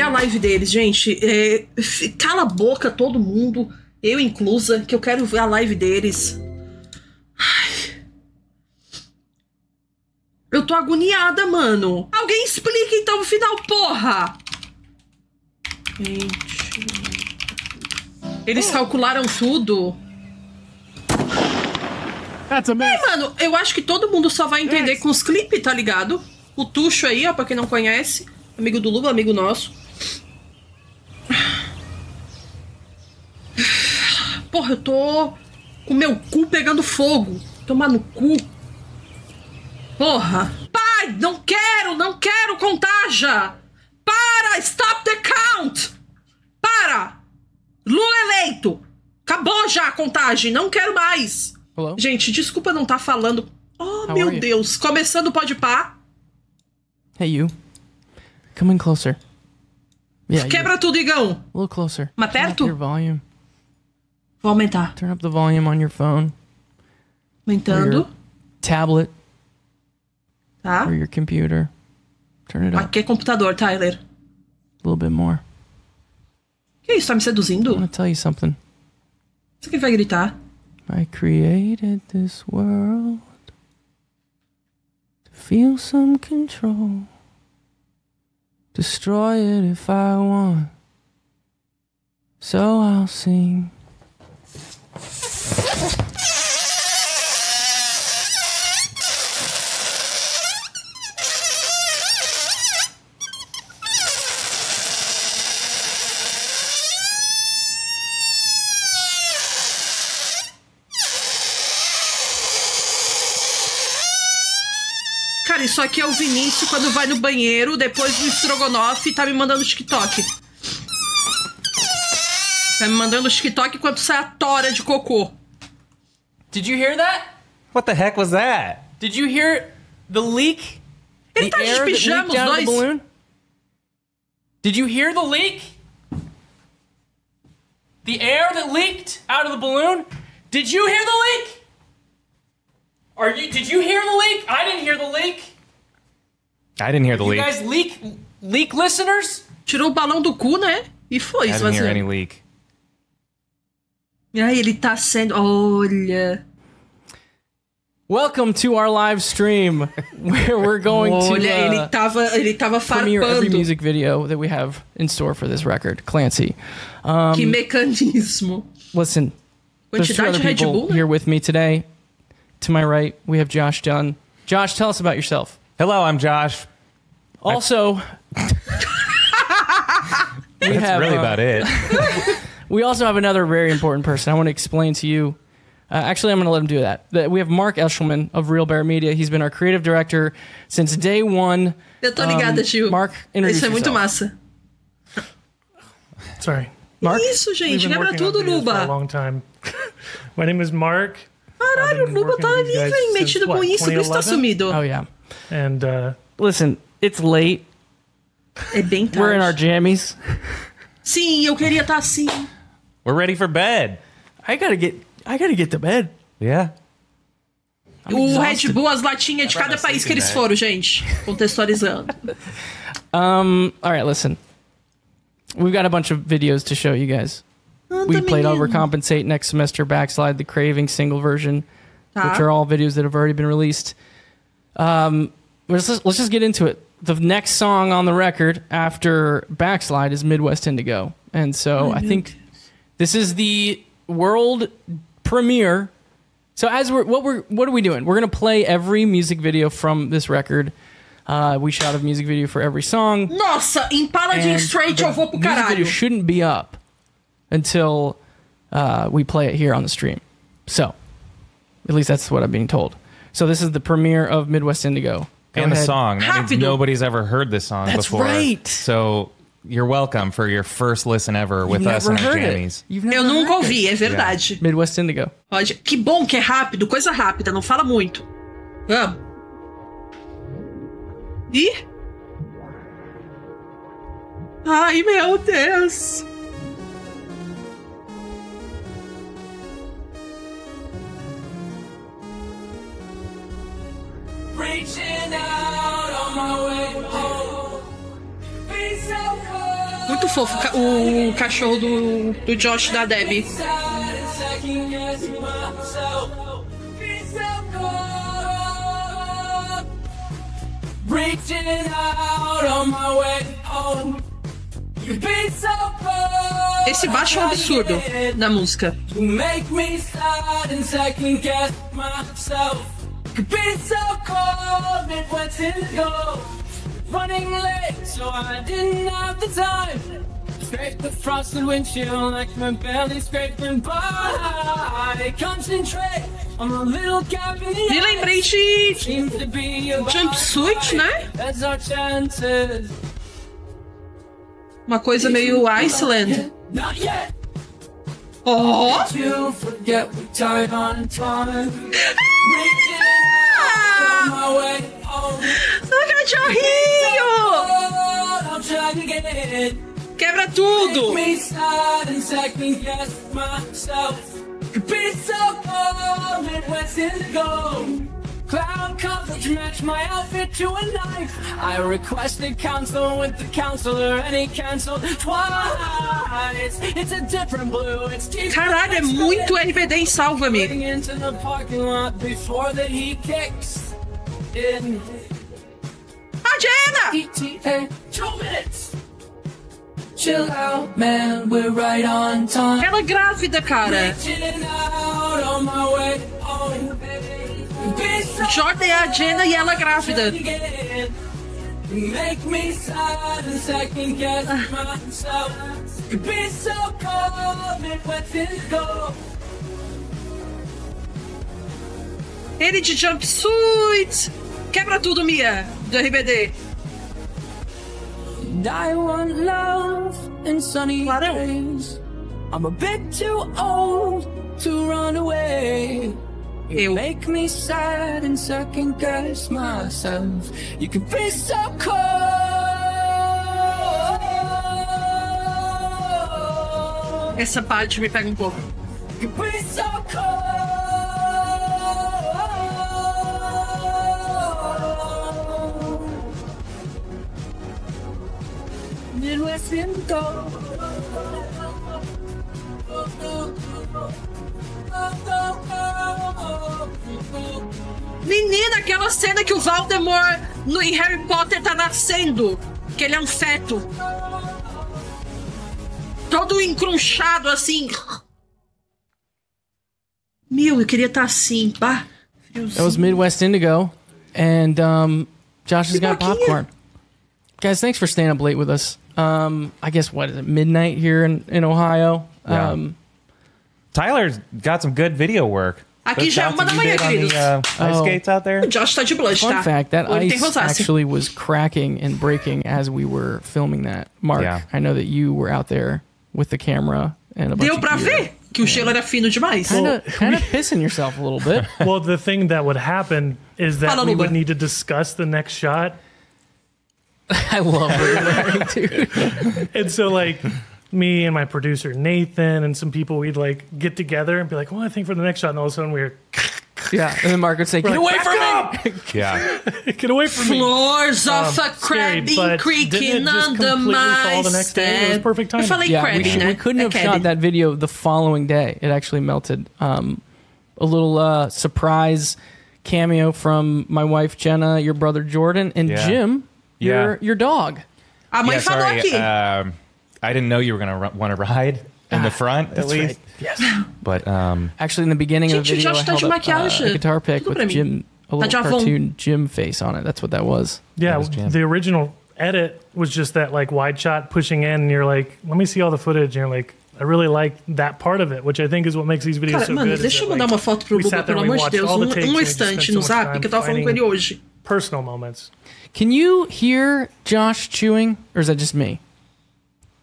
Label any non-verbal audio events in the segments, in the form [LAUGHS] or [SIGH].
A live deles, gente? É, cala a boca todo mundo, eu inclusa, que eu quero ver a live deles. Ai. Eu tô agoniada, mano. Alguém explica então o final, porra! Gente. Eles calcularam tudo. Mess. Mano, eu acho que todo mundo só vai entender com os clipes, tá ligado? O Tuxo aí, ó, pra quem não conhece. Amigo do Luba, amigo nosso. Porra, eu tô com meu cu pegando fogo. Tomar no cu. Porra. Pai, não quero, não quero contaja. Para, stop the count. Para. Lula eleito. Acabou já a contagem, não quero mais. Hello? Gente, desculpa não estar falando. Oh, How meu you? Deus. Começando o pode pá. Hey, you. Come in closer. Yeah, you. Quebra tudo, Igão. A little closer. Up perto? your volume. Vou aumentar. Turn up the volume on your phone, Aumentando. tablet, Tá? or your computer. Turn it up Aqui é computador, Tyler. a little bit more. Que isso? Tá me I seduzindo? want to tell you something. Você que vai gritar? I created this world to feel some control. Destroy it if I want. So I'll sing. Isso aqui é o Vinícius quando vai no banheiro, depois do estrogonofe, tá me mandando TikTok. Tá me mandando TikTok enquanto sai a tora de cocô. Did you hear that? What the heck was that? Did you hear the leak? Ele the tá de pijama, os dois. Did you hear the leak? The air that leaked out of the balloon? Did you hear the leak? Are you did you hear the leak? I didn't hear the leak. I didn't hear the You leak. guys leak leak listeners? Tirou o balão do cu, né? E foi, I didn't hear any esvaziando. leak. Ai, ele tá sendo. Olha. Welcome to our live stream [LAUGHS] where we're going to Olha, ele uh, tava, ele tava premiere every farpando. music video that we have in store for this record. Clancy, Que mecanismo. listen, there's two Quantidade other de Red people Bull, né? here with me today. To my right, we have Josh Dun. Josh, tell us about yourself. Hello, I'm Josh. Also, [LAUGHS] we That's have really uh, about it. [LAUGHS] we also have another very important person. I want to explain to you. Uh, actually, I'm going to let him do that. That we have Mark Eshleman of Reel Bear Media. He's been our creative director since day one. Eu tô ligada, Um, tio. Mark, introduce Isso é muito massa. Sorry. Mark, Isso, gente. Quebra tudo, videos for a Luba. long time. [LAUGHS] My name is Mark. Caralho, o I've been Luba working tá with ali, these guys vem, since, metido com isso, por isso tá sumido. oh yeah. And uh, Listen, it's late. É bem tarde. We're in our jammies. Sim, eu queria estar assim. We're ready for bed. I gotta get. I gotta get to bed. Yeah. I'm o exhausted. Red Bull, as latinhas de brought cada my país que sleeping eles bag. foram, gente. Contextualizando. [LAUGHS] Um. All right. Listen. We've got a bunch of videos to show you guys. We played menino. Overcompensate next semester, Backslide, the Craving single version, Tá. which are all videos that have already been released. Um, let's just, let's just get into it. The next song on the record after Backslide is Midwest Indigo, and so I think this is the world premiere. So as we're what we're what are we doing? We're gonna play every music video from this record. Uh, we shot a music video for every song. Nossa, em Paladin And Strait vou pro music video shouldn't be up until uh, we play it here on the stream. So, at least that's what I'm being told. So this is the premiere of Midwest Indigo. Go and the song. That means nobody's ever heard this song That's before. right. So you're welcome for your first listen ever with You've us and our heard it. jammies. You've never Eu nunca heard ouvi, it. é verdade. Midwest Indigo. Pode. Que bom que é rápido, coisa rápida, não fala muito. Vamos. Ih! Ai, meu Deus! Reaching out on my way home. Be so close. fofo ca- o cachorro do, do Josh da Debby. Reaching out on my way home. You've been so cold. Esse baixo é um absurdo na música. You make me sad and second guess myself. You've been so cold, it went in go. Running late, so I didn't have the time. Scrape the frosted windshield like my belly scraping by. Concentrate on a little gap in the Me ice. lembrei de Seems to be a Jumpsuit, né? That's our chances. uma coisa meio Iceland. Not yet. Oh! [LAUGHS] You forget we tied on time. Reaching out on my way home. O cachorrinho! I'll try to get it. Quebra tudo! Me sad and second guess myself. Could be so cold, it went in go. Cloud coverage match my outfit to a knife. I requested counsel with the counselor and he canceled twice. It's a different blue, it's. Caralho, é muito RBD em Salva-me. Getting into the parking lot before the heat kicks in. A Jenna! ETA, two minutes. Chill out, man, we're right on time. Ela é grávida, cara. Reaching out on my way home. Be so Jordan é a Jenna e ela é grávida. again. Make me sad and second guess myself. Be so cold, it went in go. Ele de jumpsuit. Quebra tudo, Mia, do RBD. I want love in sunny days. I'm a bit too old to run away. You Eu. make me sad and second guess myself. You can be so cold. Essa parte me pega um pouco. You can be so cold. Midwest Indigo. Menina, aquela cena que o Voldemort no, em Harry Potter tá nascendo. Que ele é um feto. Todo encrunchado assim. Meu, eu queria estar assim. Bah. That was Midwest Indigo, and um, Josh has got popcorn. Guys, thanks for staying up late with us. Um, I guess what is it midnight here in in Ohio? Yeah. Um, Tyler's got some good video work. Aqui Those já é uma da you manhã, did queridos. the, uh, ice Oh. skates out there. O Josh tá de blush, fun tá? fact: that Ou ice actually was cracking and breaking as we were filming that. Mark, Yeah. I know that you were out there with the camera and a bunch Deu of pra gear. ver que o gelo era fino demais. Kind of, kind pissing yourself a little bit. [LAUGHS] Well, the thing that would happen is that Fala, we would need to discuss the next shot. [LAUGHS] I love it, [LAUGHS] dude. And so, like, me and my producer Nathan and some people, we'd like get together and be like, "Well, I think for the next shot," and all of a sudden we're [LAUGHS] Yeah, and then Mark would say, "Get like, away "Back from me!" Yeah. Get away from me!" Floors of a Um, scary, crabbing but creaking didn't it just under my fall the next day? It was perfect timing. Eu falei Yeah, we, crabbing, should- we couldn't É have shot that video the following day. It actually melted. Um, a little uh, surprise cameo from my wife Jenna, your brother Jordan, and Yeah. Jim, your Yeah. your dog. A mãe yeah, falou sorry. aqui. Um, I didn't know you were going to want to ride in the front, at least. Yes. [GASPS] But um, Actually, in the beginning of the video, já I está held up, uh, a guitar pick with. Jim, a little cartoon Jim face on it. That's what that was. Yeah, That was the original edit was just that like wide shot pushing in, and you're like, "Let me see all the footage," and you're like, "I really like that part of it, which I think is what makes these videos Cara, so mano, good. deixa eu mandar like, uma foto pro we Luba, sat there pelo amor de Deus. Um, um and we just instante spent no zap, time que eu tava falando com ele hoje. Personal moments. Can you hear Josh chewing, or is that just me?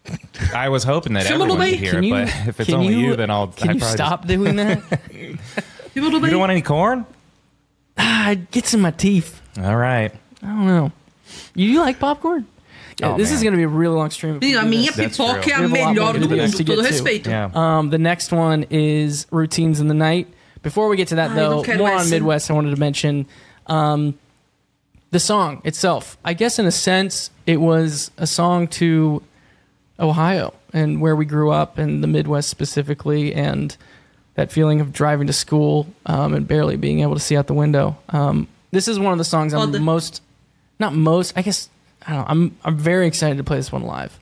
[LAUGHS] I was hoping that Filma everyone could meio. hear Can it, you? but if it's only you, you, then I'll. Can I you probably stop doing that? Viu, Luba? Just, you don't want any corn? ah, it gets in my teeth. All right. I don't know. You, you like popcorn? Yeah, Oh, this is going to be a really long stream. if we Menino, a do minha pipoca é a We have a lot melhor do mundo, todo respeito. Yeah. Um, the next one is routines in the night. Before we get to that, Ai, though, não more on. Midwest, I wanted to mention um, the song itself. I guess in a sense, it was a song to Ohio and where we grew up and the Midwest specifically, and that feeling of driving to school um, and barely being able to see out the window. Um, this is one of the songs I'm Oh, the- most, not most, I guess, I don't know, I'm, I'm very excited to play this one live.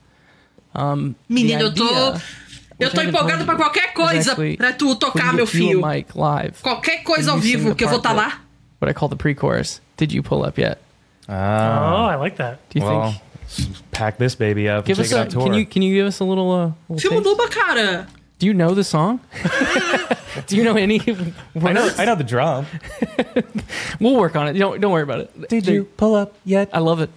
Um, Menino, eu tô. idea, Eu tô I had empolgada told pra qualquer coisa actually pra tu tocar, meu filho. mic live. Qualquer coisa ao When you sing vivo que eu vou estar that- lá. What I call the pre-chorus. Did you pull up yet? Oh, Ah, I like that. Do you well, think? pack this baby up. Give and us take a. it on tour. Can you can you give us a little? Uh, little Filmo taste? Nuba, cara. Do you know the song? [LAUGHS] Do you know any? I know. I know the drum. [LAUGHS] We'll work on it. Don't don't worry about it. Did They- you pull up yet? I love it.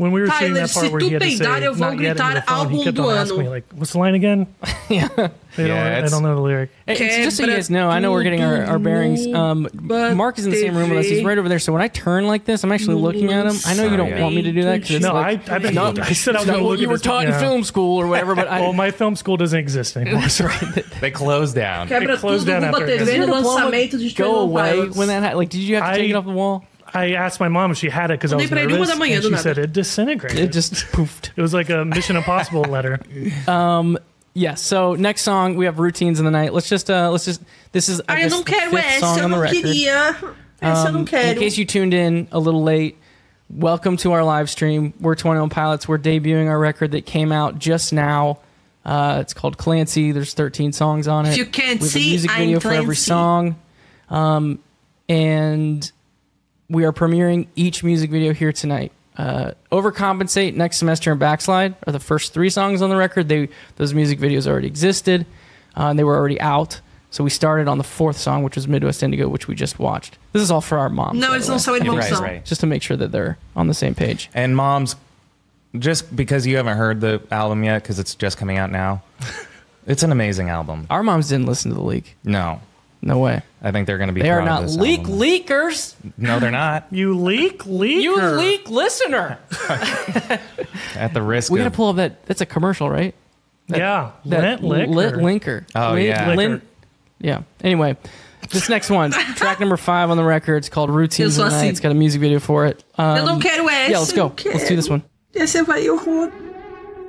When we were seeing Tyler, that part se where tu he had to say peidar, eu vou not yet gritar the phone, he álbum kept do asking ano. me like, "What's the line again?" [LAUGHS] yeah. They don't, Yeah, I don't know the lyric. It's just so you guys know, I know we're getting our, our bearings. Um, Mark is in the same room with us. He's right over there. So when I turn like this, I'm actually looking at him. I know you don't want me to do that because No, like, I, I've been. No, I said I was going to look you were this- taught in film school or whatever, but I. Well, my film school doesn't exist [LAUGHS] anymore. that's right. [LAUGHS] They closed down. Quebra closed tudo, down Luba after- TV Does your no diploma lançamento de go Stranger away Pilots. when that ha- like did you have to take I- it off the wall? I asked my mom if she had it because I was pra ele uma nervous, da manhã, and she said it disintegrated. It just poofed. It was like a Mission Impossible [LAUGHS] letter. Yeah. So next song we have routines in the night. Let's just uh let's just this is I eu guess não the quero fifth song on the record. queria. Essa eu não Um. In case you tuned in a little late, welcome to our live stream. We're 21 Pilots. We're debuting our record that came out just now. Uh, it's called Clancy. There's 13 songs on it. If you can't we have a see, music I'm video for every Clancy. song. Um, and we are premiering each music video here tonight. Uh, Overcompensate, Next Semester, and Backslide are the first three songs on the record. They those music videos already existed, uh, and they were already out. So we started on the fourth song, which was Midwest Indigo, which we just watched. This is all for our moms. No, it's eles the não way, são irmãos, Right, não. right. just to make sure that they're on the same page. And moms, just because you haven't heard the album yet, because it's just coming out now, [LAUGHS] it's an amazing album. Our moms didn't listen to the leak. No, No way. I think they're going to be. They are not leak album. leakers. No, they're not. You leak, leak. You leak listener. [LAUGHS] At the risk We got to pull up that. That's a commercial, right? Yeah, that Lint liquor. lit linker. Oh, Lit- yeah. lin- yeah. Anyway, this next one, track number five on the record, it's called Routines Eu of the Night. It's got a music video for it. Um, Eu não quero essa. yeah, let's go. não Let's do this one.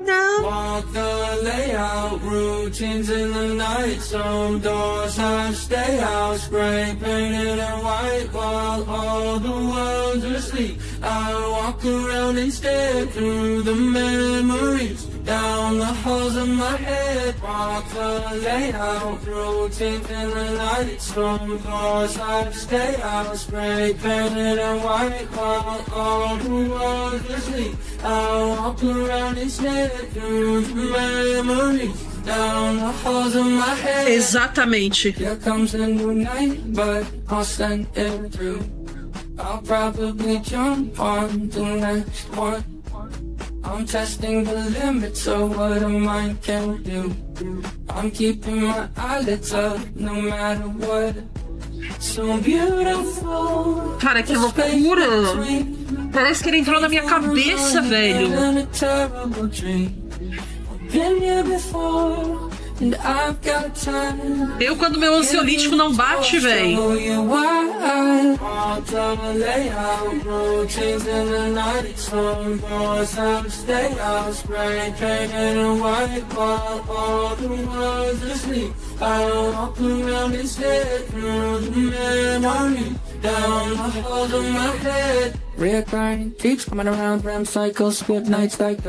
Não. Walk the layout, routines in the night. Some doors have stay out, spray painted and white while all the world's asleep. I walk around instead through the memories, down the halls of my head. Walk the layout, routines in the night. Some doors have stay out, spray painted and white while all the world's asleep. I walk around instead through memories, down the halls of my head. Exatamente. Here comes a new night, but I'll stand it through. I'll probably jump on the next one. I'm testing the limits of what a mind can do. I'm keeping my eyelids up no matter what. So beautiful. Cara, que loucura. Parece que ele entrou na minha cabeça, velho. And a terrible dream. I've been here before, Eu, quando meu ansiolítico não bate, velho down, I my head.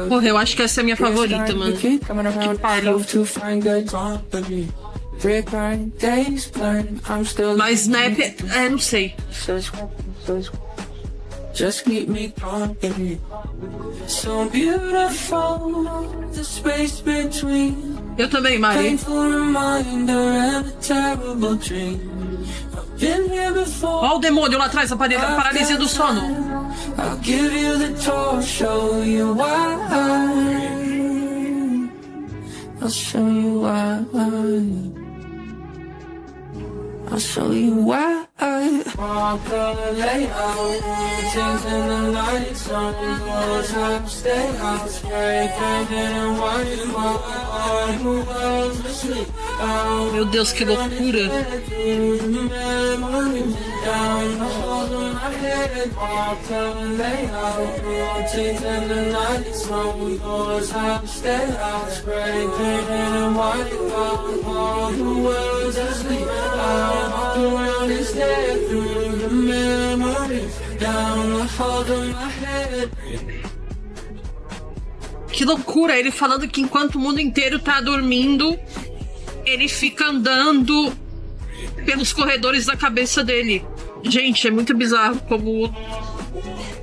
Porra, eu acho que essa é a minha favorita, mano. Que pariu. Mas Snap, é, não sei. Just keep me company. So beautiful, the space between. Eu também, Mari. Painful reminder and a terrible dream. I've been here before. Ó o demônio lá atrás, a pare- a paralisia do sono. I'll give you the tour, show you why. I'll show you why. I'll show you why. Walk the layout, things in the light, some doors have stay out, spray painted and white, while who was asleep. I'll Meu Deus, que loucura. Down the I tell in the night, it's high, stay out. Spray and white out. All the world's asleep. Through the memories. Down the hold of my head. Que loucura, ele falando que enquanto o mundo inteiro tá dormindo, ele fica andando pelos corredores da cabeça dele. Gente, é muito bizarro como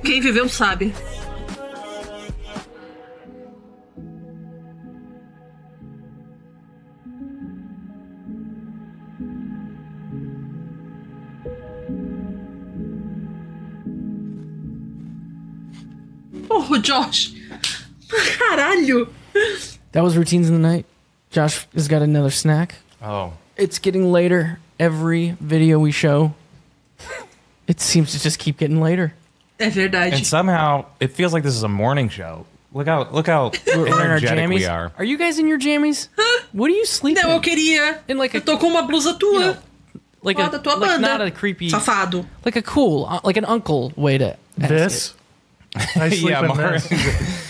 quem viveu sabe. Porra, Josh. Caralho. That was routines in the night. Josh has got another snack. Oh, It's getting later. Every video we show, it seems to just keep getting later. É verdade. and somehow it feels like this is a morning show. Look how look how [LAUGHS] We're in our energetic we jammies. are. you guys in your jammies? What are you sleeping? Não, eu queria. In like a- eu tô com uma blusa tua. You know, like Ó, a da tua like banda. not a creepy, Safado. like a cool, uh, like an uncle way to ask This. I [LAUGHS] sleep Yeah, in Mark. this. [LAUGHS]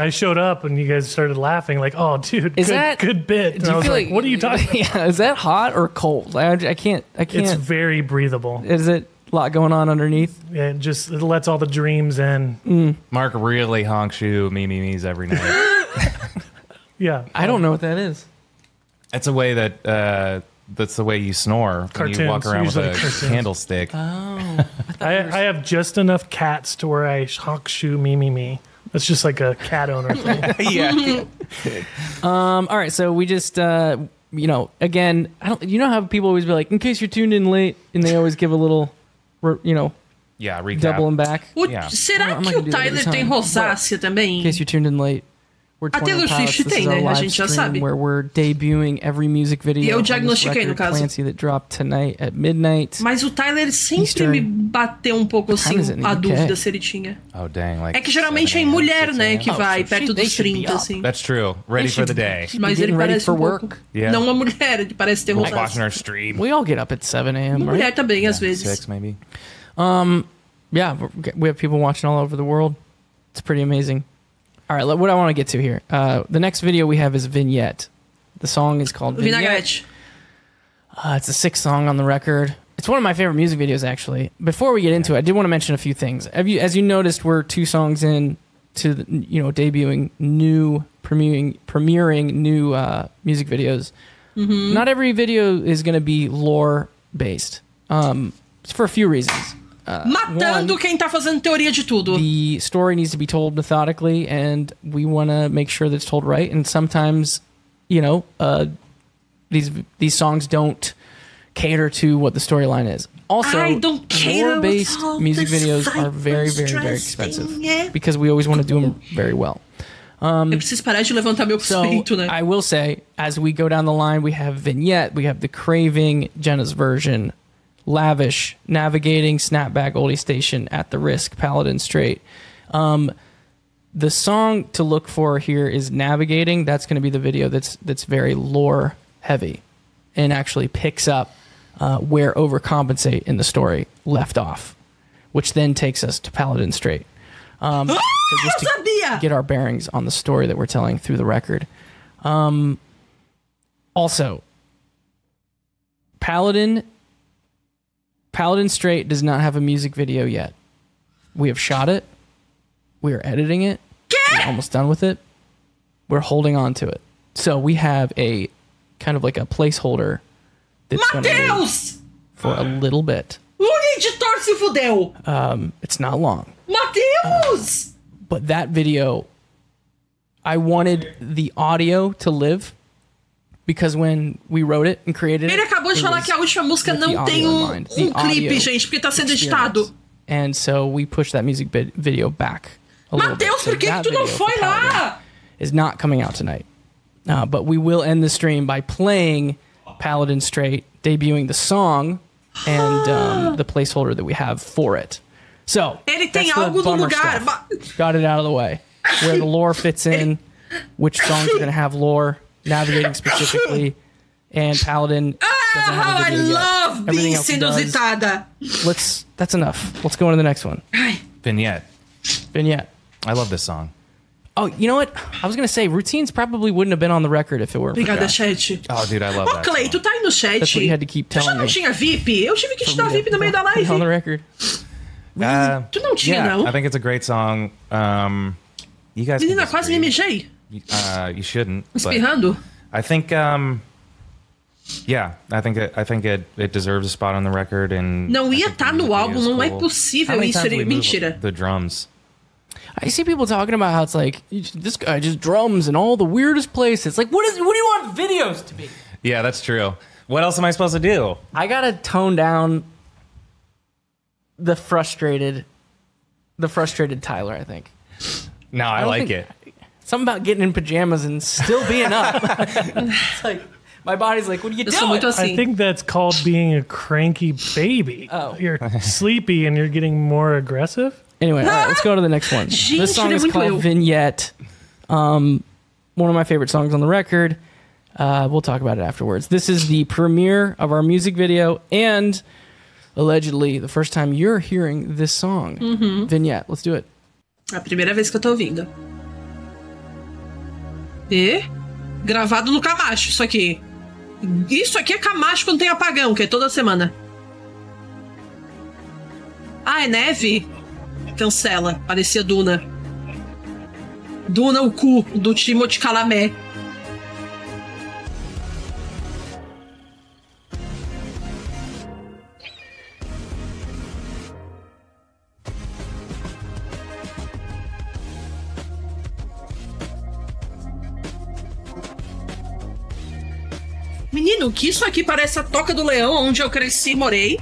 I showed up and you guys started laughing like, "Oh, dude, Is good, that- good bit." And I was like, "What are you talking?" [LAUGHS] about? yeah, is that hot or cold? I, I can't. I can't. It's very breathable. is it a lot going on underneath? It just it lets all the dreams in. Mark really honks you me me me's every night. [LAUGHS] Yeah, I don't know what that is. That's a way that uh, that's the way you snore when you walk around with a cartoons. candlestick. Oh, I, [LAUGHS] I have just enough cats to where I honk shoe me me me. It's just like a cat owner thing. [LAUGHS] yeah. [LAUGHS] Um, all right, so we just, uh, you know, again, I don't. You know how people always be like, in case you're tuned in late, and they always give a little, you know, Yeah, recap. double and back. O- Yeah. Será I'm que o do that every Tyler tem time. rosácea também? In case you're tuned in late, we're A 21 Taylor. Swift This tem, né? A live gente já stream sabe. Where we're debuting every music video. E eu diagnostiquei, no caso. Clancy that dropped tonight at midnight. Mas o Tyler sempre Eastern. me bateu um pouco assim a UK? dúvida se ele tinha. Oh dang! Like É que geralmente é em 7 a.m., mulher, 6 né, que Oh, vai so perto dos should be 30, up. assim. That's true. Ready for the day. Mas ele parece for um pouco. work. Yeah. Não uma mulher, ele parece ter Like watching our stream. We all get up at 7 a.m. Right? mulher também, às vezes. Six maybe. yeah, we have people watching all over the world. It's pretty amazing. All right, what I want to get to here. Uh, the next video we have is Vignette. The song is called Vignette. Uh, it's the sixth song on the record. It's one of my favorite music videos, actually. Before we get into it, I did want to mention a few things. Have you, as you noticed, we're two songs in to the, you know debuting new premiering premiering new uh, music videos. Not every video is going to be lore based. Um, it's for a few reasons. Matando one- quem tá fazendo teoria de tudo. the story needs to be told methodically and we want to make sure that it's told right and sometimes you know uh, these these songs don't cater to what the storyline is also I don't care based music videos are very very very expensive dressing. because we always want to do them very well Eu preciso parar de levantar meu so peito, né? I will say, as we go down the line, we have vignette, we have the craving, Jenna's version, lavish, navigating, snapback, oldie station, at the risk, paladin strait. Um, the song to look for here is navigating. That's going to be the video that's that's very lore heavy, and actually picks up uh, where overcompensate in the story left off, which then takes us to paladin strait. Um, [GASPS] so just to get our bearings on the story that we're telling through the record. Um, also, Paladin Paladin Strait does not have a music video yet. We have shot it. We are editing it. We're almost done with it. We're holding on to it. So we have a kind of like a placeholder that's going to for a little bit. O editor se fudeu! Um, it's not long. Matheus! but that video i wanted the audio to live because when we wrote it and created it Ele acabou de it falar que a última música não tem um, um clipe, gente, porque tá sendo editado. and so we pushed that music video back a little bit. Matheus, So por que, tu não foi lá? is not coming out tonight uh, but we will end the stream by playing paladin strait debuting the song and um, [GASPS] the placeholder that we have for it so Ele tem that's the algo no lugar. stuff. Got it out of the way. Where the lore fits [LAUGHS] in, which songs are going to have lore, navigating [LAUGHS] specifically, and Paladin doesn't have how I video yet. love Everything being else does. inusitada. Let's. That's enough. Let's go on to the next one. Vignette. Vignette. I love this song. Oh, you know what? I was gonna say routines probably wouldn't have been on the record if it weren't for Obrigada, Josh. chat. Oh, dude, I love Ô, that. Clay, song. tu tá aí no chat. That's what you had to keep telling Tu já telling não me. tinha VIP? Eu tive que te dar VIP no meio da live. On the record. Uh, Tu não tinha, yeah, não? I think it's a great song. Um, you guys. can Menina, quase me disagree. mijei. Uh, you shouldn't. but Espirrando. I think. Um, yeah, I think it, I think it, it deserves a spot on the record. And Não I ia think tá the no álbum, is não é possível How many isso, times ele- we move mentira. The drums. I see people talking about how it's like this guy just drums in all the weirdest places. Like, what is? What do you want videos to be? Yeah, that's true. What else am I supposed to do? I gotta tone down the frustrated, the frustrated Tyler. I think No, I, don't like think- it. Something about getting in pajamas and still being up. [LAUGHS] it's like my body's like, what are you Eu doing? I think that's called being a cranky baby. Oh. You're sleepy and you're getting more aggressive. Anyway, all right, let's go to the next one. [LAUGHS] Gente, this song is called eu. Vignette. Um, one of my favorite songs on the record. Uh, we'll talk about it afterwards. This is the premiere of our music video and allegedly the first time you're hearing this song. Mm-hmm. Vignette. Let's do it. É a primeira vez que eu tô ouvindo. E gravado no Camacho, isso aqui. Isso aqui é Camacho quando tem apagão, que é toda semana. Ah, é neve? Cancela. Parecia Duna. Duna, o cu do Timothy Calamé. Menino, que isso aqui parece a Toca do Leão, onde eu cresci e morei.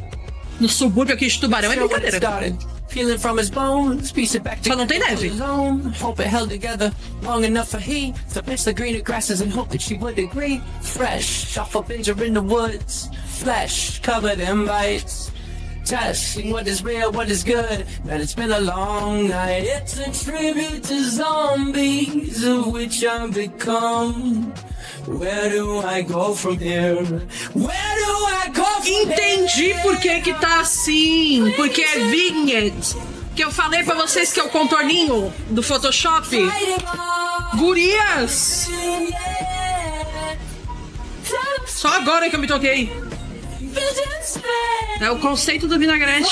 No subúrbio aqui de Tubarão. É Still when it brincadeira. started, feeling from his bones, piece it back Só não tem neve. own. Hope it held together long enough for he to pinch the greener grasses and hope that she would agree. Fresh, shuffle binger in the woods, flesh covered in bites. Testing what is real, what is good. Man, it's been a long night. It's a tribute to zombies, of which I've become. Where do I go from here? Where do I go from Entendi por que que tá assim. Porque é vignette. Que eu falei pra vocês que é o contorninho do Photoshop. Gurias! Só agora que eu me toquei. É o conceito do vinagrete.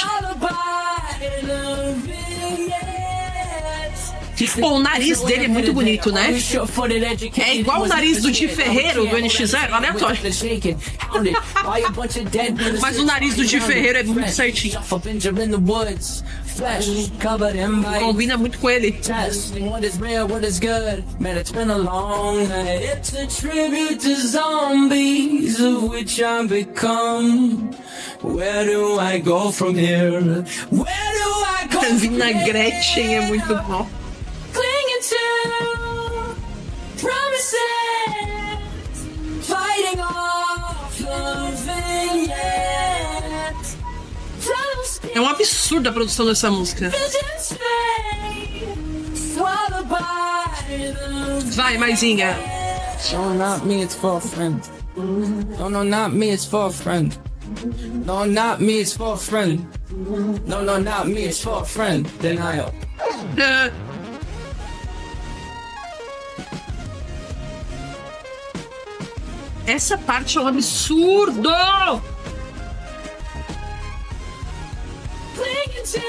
Pô, o nariz dele é muito bonito, né? É igual o nariz do Di Ferreiro, do NX0, aleatório. Mas o nariz do Di Ferreiro é muito certinho. Combina muito com ele. Where do I go from here? Where do I go from Vinagrete here? é muito bom. É um absurdo a produção dessa música. Vai, Maisinha. No, not me, it's for a friend. No, no, not me, it's for a friend. No, not me, it's for a friend. No, no, not me, it's for a friend. Denial. Essa parte é um absurdo! Clinging to.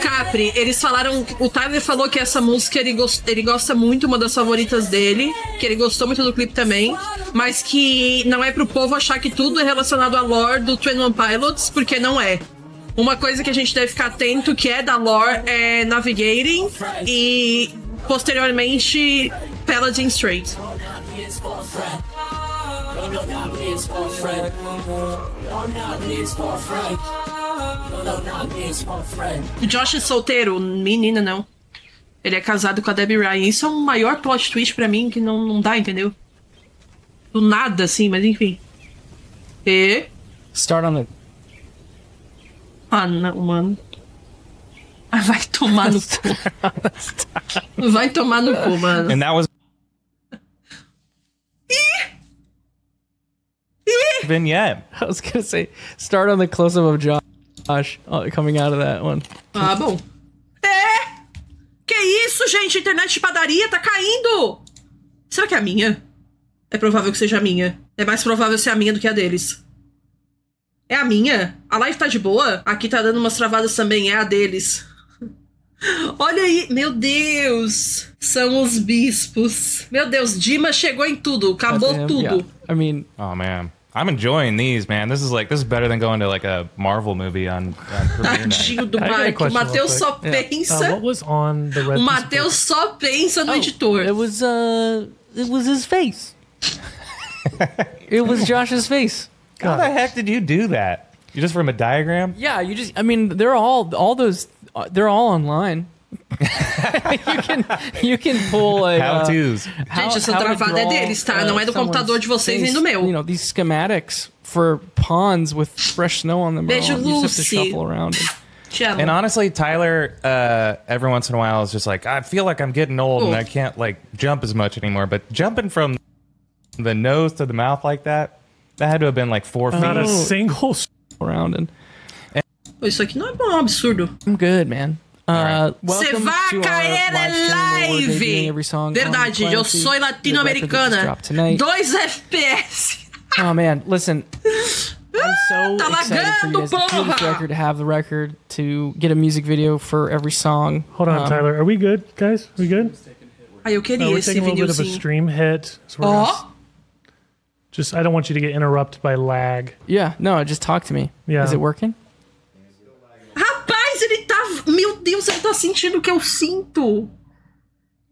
Capri, eles falaram. O Tyler falou que essa música ele, gos- ele gosta muito, uma das favoritas dele, que ele gostou muito do clipe também, mas que não é pro povo achar que tudo é relacionado à lore do Twin One Pilots, porque não é. Uma coisa que a gente deve ficar atento, que é da lore, é Navigating e posteriormente Paladin Strait. No, no, not. No, not. No, no, not Josh é solteiro? Menina, não. Ele é casado com a Debbie Ryan. Isso é um maior plot twist pra mim que não, não dá, entendeu? Do nada, assim, mas enfim. E. Start on the. Ah, não, mano. Ah, Vai tomar no [LAUGHS] cu. Vai tomar no cu, mano. And that was vignette. I was gonna say, start on the close up of Josh uh, coming out of that one. Ah, bom. É! Que isso, gente? Internet de padaria tá caindo! Será que é a minha? É provável que seja a minha. É mais provável ser a minha do que a deles. É a minha? A live tá de boa? Aqui tá dando umas travadas também, é a deles. [LAUGHS] Olha aí, meu Deus! São os bispos. Meu Deus, Dima chegou em tudo, acabou Damn, tudo. yeah. I mean, Oh man, I'm enjoying these, man. This is like this is better than going to like a Marvel movie on, on. Tadinho do I got a Marco. O Matheus quick. só Yeah. pensa. Uh, what was on the red? o piece of Matheus só pensa no editor. it was uh, it was his face. [LAUGHS] it was Josh's face. How the heck did you do that? You just from a diagram? Yeah, you just. I mean, they're all all those. Uh, they're all online. [LAUGHS] you can you can pull a How uh, tos. how- Gente, essa how travada é draw, deles, tá? uh, Não é do computador de vocês nem do meu. You know, these schematics for ponds with fresh snow on them. Beijo, all- you just have to shuffle around. and- And honestly, Tyler, uh, every once in a while is just like, I feel like I'm getting old and I can't like jump as much anymore. But jumping from the nose to the mouth like that, that had to have been like four feet. Not a single. [LAUGHS] s- around and Pô, Isso aqui não é um absurdo. I'm good, man. Uh, Você welcome vai to our cair live stream where we're debuting live! every song on Verdade, eu Clancy. sou The record that latino-americana. dropped tonight. 2 FPS. Oh man, listen. [LAUGHS] I'm so Tá excited for you lagando, guys to feel this porra! record, to have the record, to get a music video for every song. Hold on, Um, Tyler. Are we good, guys? we good? Aí eu Uh, queria we're esse taking a little bit of a stream hit. So we're gonna just I don't want you to get interrupted by lag. Yeah, no, just talk to me. Yeah. Is it working? Deus, ele tá sentindo o que eu sinto.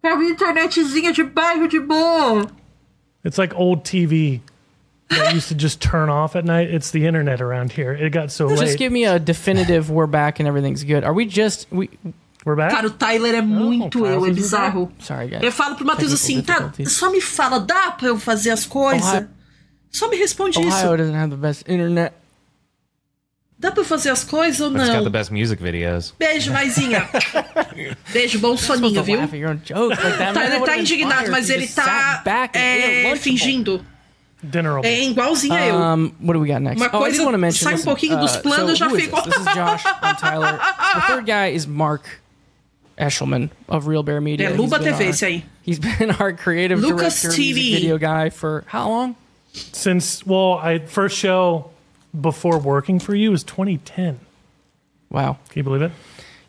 É uma internetzinha de bairro de boa. It's like old TV that used to just turn off at night. It's the internet around here. It got so Just late. give me a definitive we're back and everything's good. Are we just we We're back. Cara, o Tyler é muito Tyler, eu, é bizarro. sorry guys. Eu falo pro Matheus assim, tá, só me fala, dá pra eu fazer as coisas? Ohio- Só me responde Ohio isso. doesn't have the best internet. Dá pra eu fazer as coisas ou But it's got não? the best music videos. Beijo, Maisinha. [LAUGHS] Beijo, bom soninho, viu? Tá, ele tá indignado, mas ele tá é, fingindo. Dinner É igualzinho a eu. Um, what do we got next? Uma oh, I coisa did want to mention. sai um listen, pouquinho dos uh, planos, so já who is fico- This? this is Josh. I'm Tyler. The third guy is Mark Eshelman of Real Bear Media. É He's Luba been TV our- esse aí. He's been our creative Lucas director, TV. music video guy for how long? Since well, I first show before working for you was 2010. Wow. Can you believe it?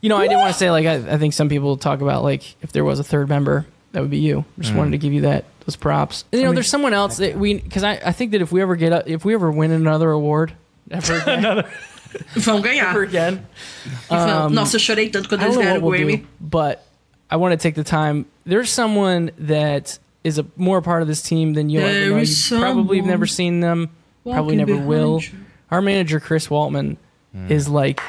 You know, I didn't want to say like I, I think some people talk about like if there was a third member, that would be you. Just wanted to give you that those props. And, you know, mean- there's someone else that we because I, I think that if we ever get a, if we ever win another award ever [LAUGHS] again, Vão ganhar. ever again Vão. um, Nossa, eu chorei tanto quando I eles don't know ganharam what o we'll Grammy. do, but I want to take the time. There's someone that is a more part of this team than you'll ever There know. You is probably have never seen them. Probably never will. you. Our manager Chris Woltman is like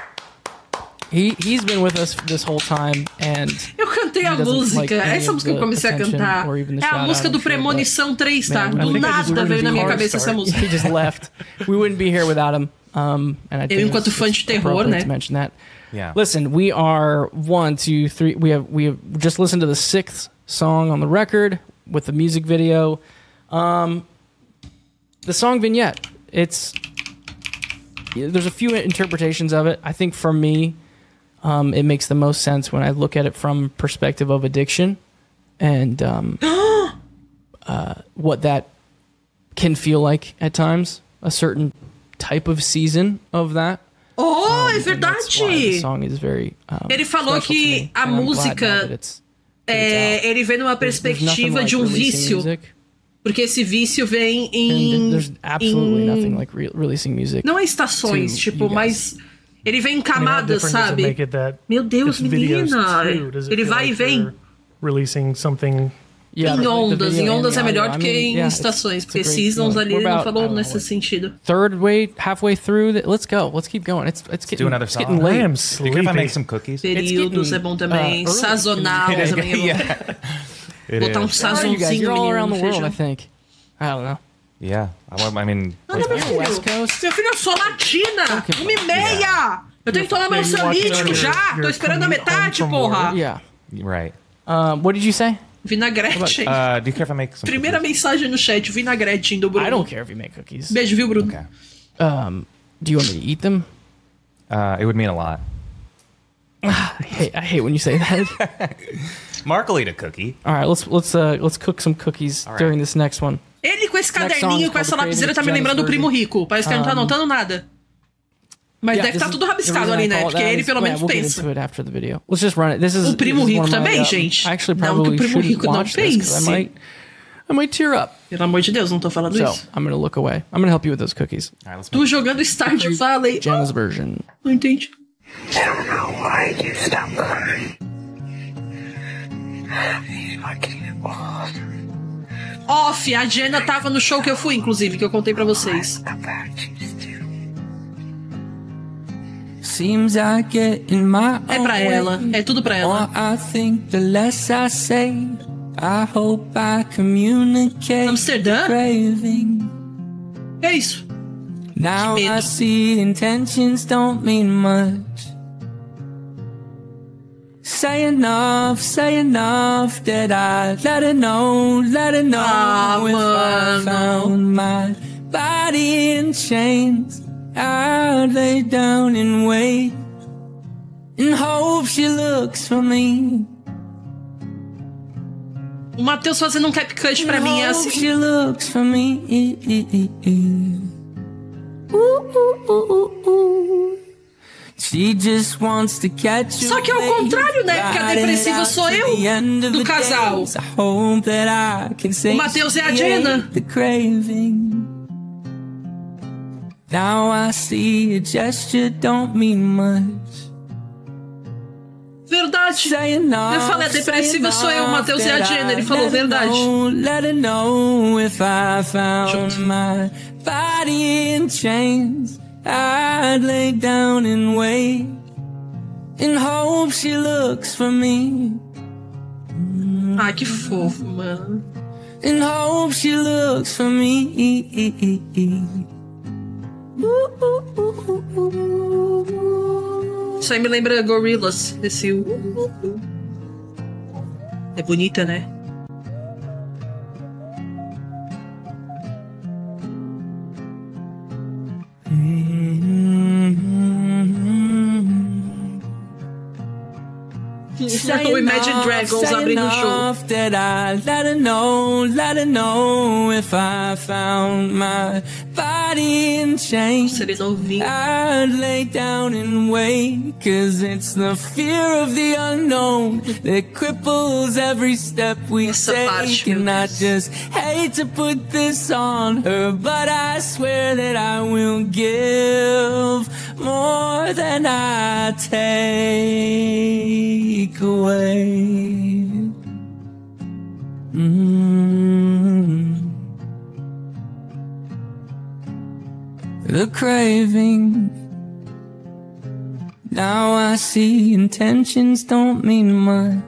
he he's been with us this whole time and Eu cantei a He doesn't música. like any Essa música que eu comecei a attention cantar. or even the É a música do Premonição 3, tá? Do just nada veio na minha car cabeça essa música. he just left. We wouldn't be here without him. Um, and I think enquanto it's- fã de terror, né? To mention that. Yeah. Listen, we are one, two, three. We have we have just listened to the sixth song on the record with the music video. Um, the song vignette. It's there's a few interpretations of it. I think for me, um, it makes the most sense when I look at it from perspective of addiction and um, [GASPS] uh, what that can feel like at times. A certain type of season of that. Oh, é why the verdade! song is very, um, Ele falou que a música, that it's- that it's É, ele vê numa There's- there's perspectiva like de um releasing vício. music, Porque esse vício vem and em. there's absolutely em- nothing like re- releasing music. Não é estações, to tipo, you guys. mas. Ele vem em I mean, how camadas, different does it sabe? make it that Meu Deus, it's videos menina! too? Does it Ele feel vai e like vem. you're Releasing something. Yeah, em the- the ondas. video Em and ondas the é melhor audio, do que I mean, em yeah, it's- estações. it's a Porque great Seasons feeling. ali We're ele não about, I falou don't know, nesse what, sentido. Third way, halfway through. The, let's go. Let's keep going. It's it's getting, another it's getting song. late. I am You care if I sleepy. make some cookies? Períodos getting, é bom também. uh, early. Sazonal também é bom. [LAUGHS] It Botar um is. Sazonzinho, You're all menino, around no the world, I feijão. think. I don't know. Yeah. I, want- I mean, Não, não, meu filho. West Coast? Meu filho, eu sou latina! Okay. Uma e meia! Eu tenho que tomar meu on já. Tô esperando a metade, porra. Yeah. Right. Um, what did you say? Vinagrete. Uh, do you care if I make some? Primeira cookies? mensagem no chat, vinagrete do Bruno. I don't care if you make cookies. Beijo, viu, Bruno? Okay. Um, do you want me to eat them? Uh, it would mean a lot. [SIGHS] I hate, I hate when you say that. [LAUGHS] Mark will eat a cookie. All right, let's let's uh let's cook some cookies right. during this next one. Ele com esse caderninho, com essa lapiseira, tá me lembrando o primo rico. Parece que ele não tá anotando nada. Mas Yeah, deve estar is- tudo rabiscado ali, né? Porque ele pelo yeah, menos we'll get pensa. into it after the video. Let's just run it. This is O primo rico of my, também, uh, gente. Não, que o probably primo rico não watch this 'cause I pense. might I might tear up. Pelo amor de Deus, não tô falando So isso. I'm gonna look away. I'm gonna help you with those cookies. All right, let's Tu jogando Stardew Valley. Jenna's version. Não entendi. I don't know why you stopped crying. Off. A Jenna tava no show que eu fui, inclusive, que eu contei pra vocês. Seems I get in my É pra ela, é tudo pra ela. I think, the less I say. I hope I communicate Amsterdã? craving. É isso. Now. I see intentions don't mean much. Say enough, say enough that I let her know, let her know Ah, if mano. I found my body in chains. I'd lay down and wait and hope she looks for me. O Matheus fazendo um cap cut pra mim é Hope assim. she looks for me. Ooh, ooh, ooh, ooh, Só que é o contrário, né? Porque a depressiva sou eu, do casal. O Matheus é a Jenna. Now I see a gesture don't mean much. Verdade. Eu falei, a depressiva sou eu, Matheus é a Jenna. Ele falou verdade. know, Let her know if I found Junto. my body in chains. I'd lay down and wait and hope she looks for me. Ah, que fofo, mano. And hope she looks for me. Ooh, ooh, ooh, ooh, ooh. Isso aí me lembra Gorillaz, esse. uh, uh, uh. É bonita, né? O Imagine Dragons abrindo o show. That I let her know, let her know if I found my body in chains. I'd lay down and wait, cause it's the fear of the unknown that cripples every step we Essa take. meu And I just hate to put this on her, but I swear that I will give more than I take away. Mm. The craving. Now I see intentions don't mean much.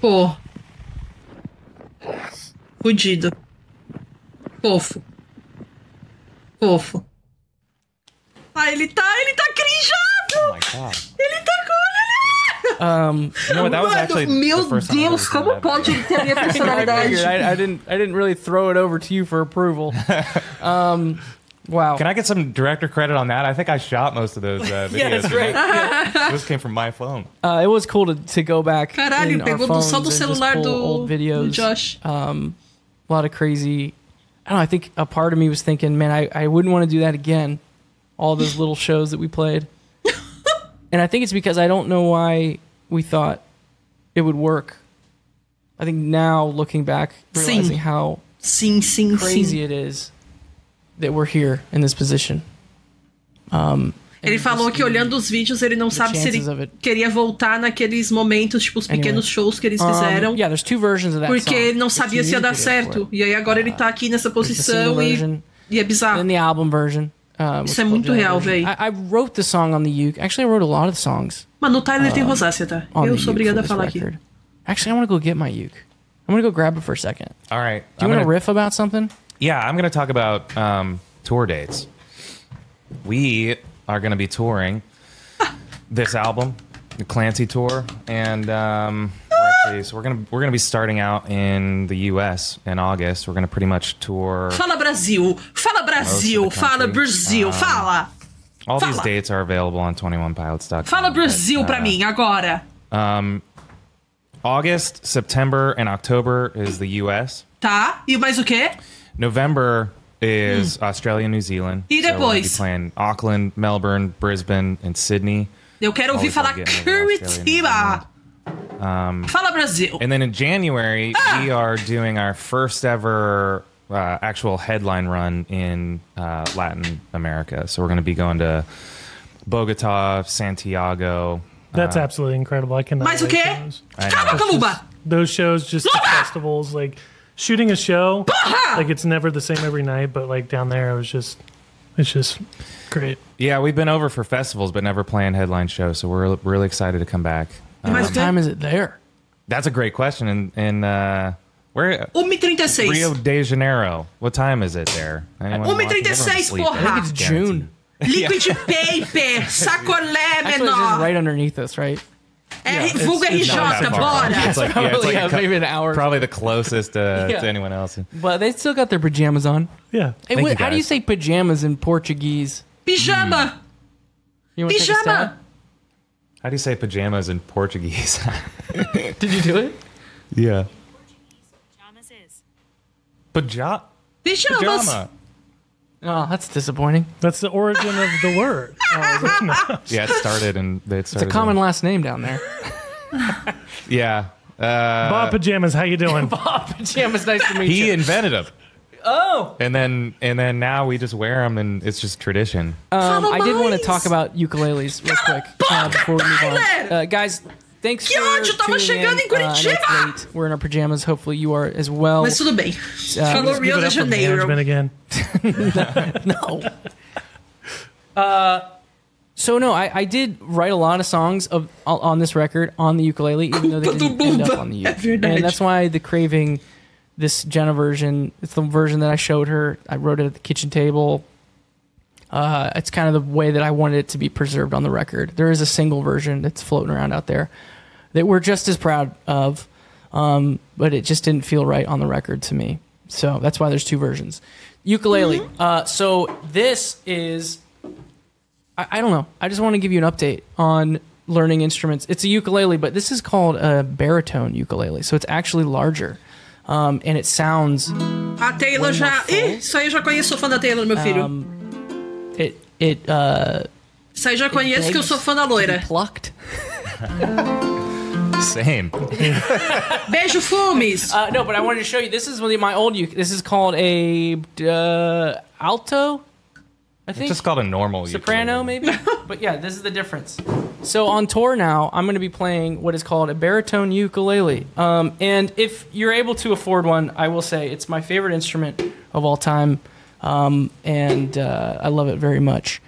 Pô. Fudido. Fofo. Fofo. Ah, ele tá, ele tá crinjado! Oh my god. Ele tá com Um, You know what? That was actually meu the first time I've Deus, ever como that pode ter minha I personalidade? I, I didn't I didn't really throw it over to you for approval. [LAUGHS] Um, wow. Can I get some director credit on that? I think I shot most of those uh, [LAUGHS] videos. yeah, that's right. [LAUGHS] This came from my phone. Uh, it was cool to, to go back. Caralho, in our pegou do, só phones do and just celular pull do, old do videos. Josh. Um, a lot of crazy. I don't know. I think a part of me was thinking, man, I, I wouldn't want to do that again. All those little shows that we played. And I think it's because I don't know why we thought it would work. I think now looking back, Sim. realizing how Sim, sim, crazy sim. it is that we're here in this position. Um, Ele falou que olhando os vídeos ele não sabe se ele queria voltar naqueles momentos, tipo os pequenos Anyway. shows que eles Um, fizeram. yeah, there's two versions of that Porque song. ele não sabia se ia dar certo. it. E aí agora ele tá aqui nessa single posição e, e é bizarro. and the album version. Um, Isso é muito real, véi. I, I wrote the song on the uke. Actually, I wrote a lot of the songs Mano, o Tyler tem rosácea, tá? on Eu the sou uke obrigada a for this aqui. record. Actually, I want to go get my uke. I'm gonna go grab it for a second. All right. Do you want to gonna- riff about something? Yeah, I'm going to talk about um, tour dates. We are going to be touring [LAUGHS] this album, the Clancy tour, and um, so we're going to we're going to be starting out in the U.S. in August. We're going to pretty much tour. Fala Brasil. Fala Brasil. Most of the Fala. Brasil. Um, Fala. All these dates are available on 21pilots.com. Fala Brasil but, pra uh, mim agora. August, September, and October is the U.S. Tá? E mais o quê? November is Australia and New Zealand. E So depois? playing Auckland, Melbourne, Brisbane, and Sydney. Eu quero ouvir Always falar love getting over Curitiba. Fala Brasil. And then in January, we are doing our first ever uh, actual headline run in uh, Latin America. So we're going to be going to Bogota, Santiago. That's absolutely incredible. I cannot. Mais o quê? for those. I know. Calma, Those shows, just the festivals, like shooting a show, like it's never the same every night. But like down there, it was just, it's just great. Yeah, we've been over for festivals, but never playing headline shows. So we're really excited to come back. Mais o What time is it there? That's a great question. And and uh, where 1h36. Rio de Janeiro. What time is it there? Anyone watching? 1h36, asleep. porra. I think it's June. Liquid paper. [LAUGHS] Sacolé Actually, it's just menor. right underneath us, right? É, vulgo it's RJ, Not that far. bora. It's like, yeah, it's like yeah, cou- maybe an hour. probably the closest uh, [LAUGHS] Yeah. to anyone else. But they still got their pajamas on. Yeah. Hey, Thank what, you, how do you guys. say pajamas in Portuguese? Pijama. You want to take a Pijama. stab? How do you say pajamas in Portuguese? [LAUGHS] Did you do it? yeah. Pajamas is. Paja- Pijamas. pajama. Oh, that's disappointing. That's the origin of the word. [LAUGHS] Yeah, it started and it It's a started. common last name down there. [LAUGHS] yeah. Uh, Bob pajamas. How you doing? Bob pajamas, nice to meet he you. He invented them, Oh, and then and then now we just wear them, and it's just tradition. um, I did want to talk about ukuleles real quick uh, before we move on. Uh, guys, thanks Que for ódio, tava tuning chegando in. em Uh, I know it's Curitiba! late. We're in our pajamas. Hopefully, you are as well. Mas tudo bem. Uh, Falou Rio de Janeiro. again. [LAUGHS] [LAUGHS] no. Uh, so no, I, I did write a lot of songs of on- on this record on the ukulele, even though they didn't end up on the É uke. verdade. And that's why the craving, this Jenna version, it's the version that I showed her. I wrote it at the kitchen table. Uh, it's kind of the way that I wanted it to be preserved on the record. There is a single version that's floating around out there that we're just as proud of, um, but it just didn't feel right on the record to me. So that's why there's two versions. Ukulele. Uh, so this is, I, I don't know. I just want to give you an update on learning instruments. It's a ukulele, but this is called a baritone ukulele. So it's actually larger. Um, and it sounds A Taylor já. Ih, isso aí eu já conheço, sou fã da Taylor, meu filho. it it uh isso aí já conheço que eu sou fã da loira. plucked. [LAUGHS] [LAUGHS] Same. [LAUGHS] Beijo, Fumes. Uh, no, but I wanted to show you. This is really my old uke. This is called a uh, alto. I It's think just called a normal soprano, ukulele. maybe. but yeah, this is the difference. So on tour now, I'm going to be playing what is called a baritone ukulele. Um, and if you're able to afford one, I will say it's my favorite instrument of all time, um, and uh, I love it very much.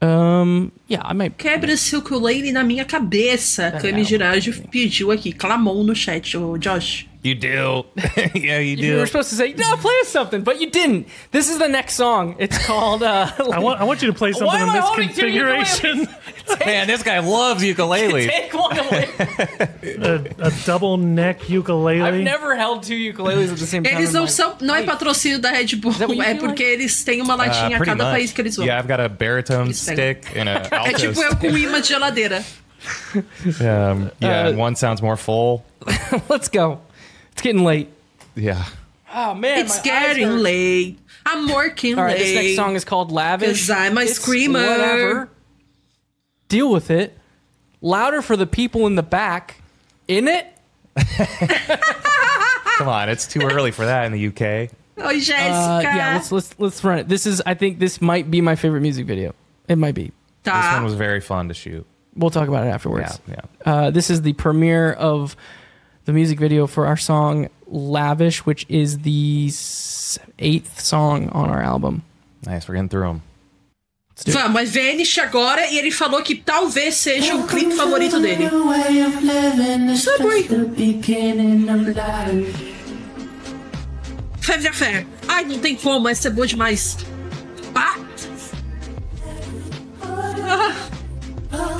Um, yeah, I might. Quebra esse ukulele na minha cabeça. Cleme Girardi pediu aqui, clamou no chat, o Josh. You do. [LAUGHS] yeah, you do. You were supposed to say, "No, play us something," but you didn't. This is the next song. It's called. Uh, [LAUGHS] I want, I want you to play something in this holding two configuration. [LAUGHS] Man, this guy loves ukulele. Take one away. a, a double neck ukulele. I've never held two ukuleles at the same time. Eles in não my são. Não é patrocínio da Red Bull, that what you é feel porque like? eles têm uma Uh, a cada much. país que eles vão. Yeah, I've got a baritone stick and a É alto tipo eu com stick. imã de geladeira. Um, yeah, Uh, and one sounds more full. Let's go. It's getting late. Yeah. Oh man, It's my getting hurt. late. I'm working All right, late. this next song is called "Lavish." 'Cause I'm a It's screamer. Whatever. Deal with it. Louder for the people in the back. In it. [LAUGHS] Come on, it's too early for that in the UK. Oh, Jéssica. Uh, yeah, let's let's let's run it. This is, I think, this might be my favorite music video. It might be. This one was very fun to shoot. We'll talk about it Yeah, afterwards. yeah. Uh, this is the premiere of the music video for our song "Lavish," which is the eighth song on our album. Nice, we're getting through them. Vamos, é Vanish agora e ele falou que talvez seja o clipe favorito dele. Subway. Fé de fé. Ai, não tem como, essa é boa demais. Ah! Ah,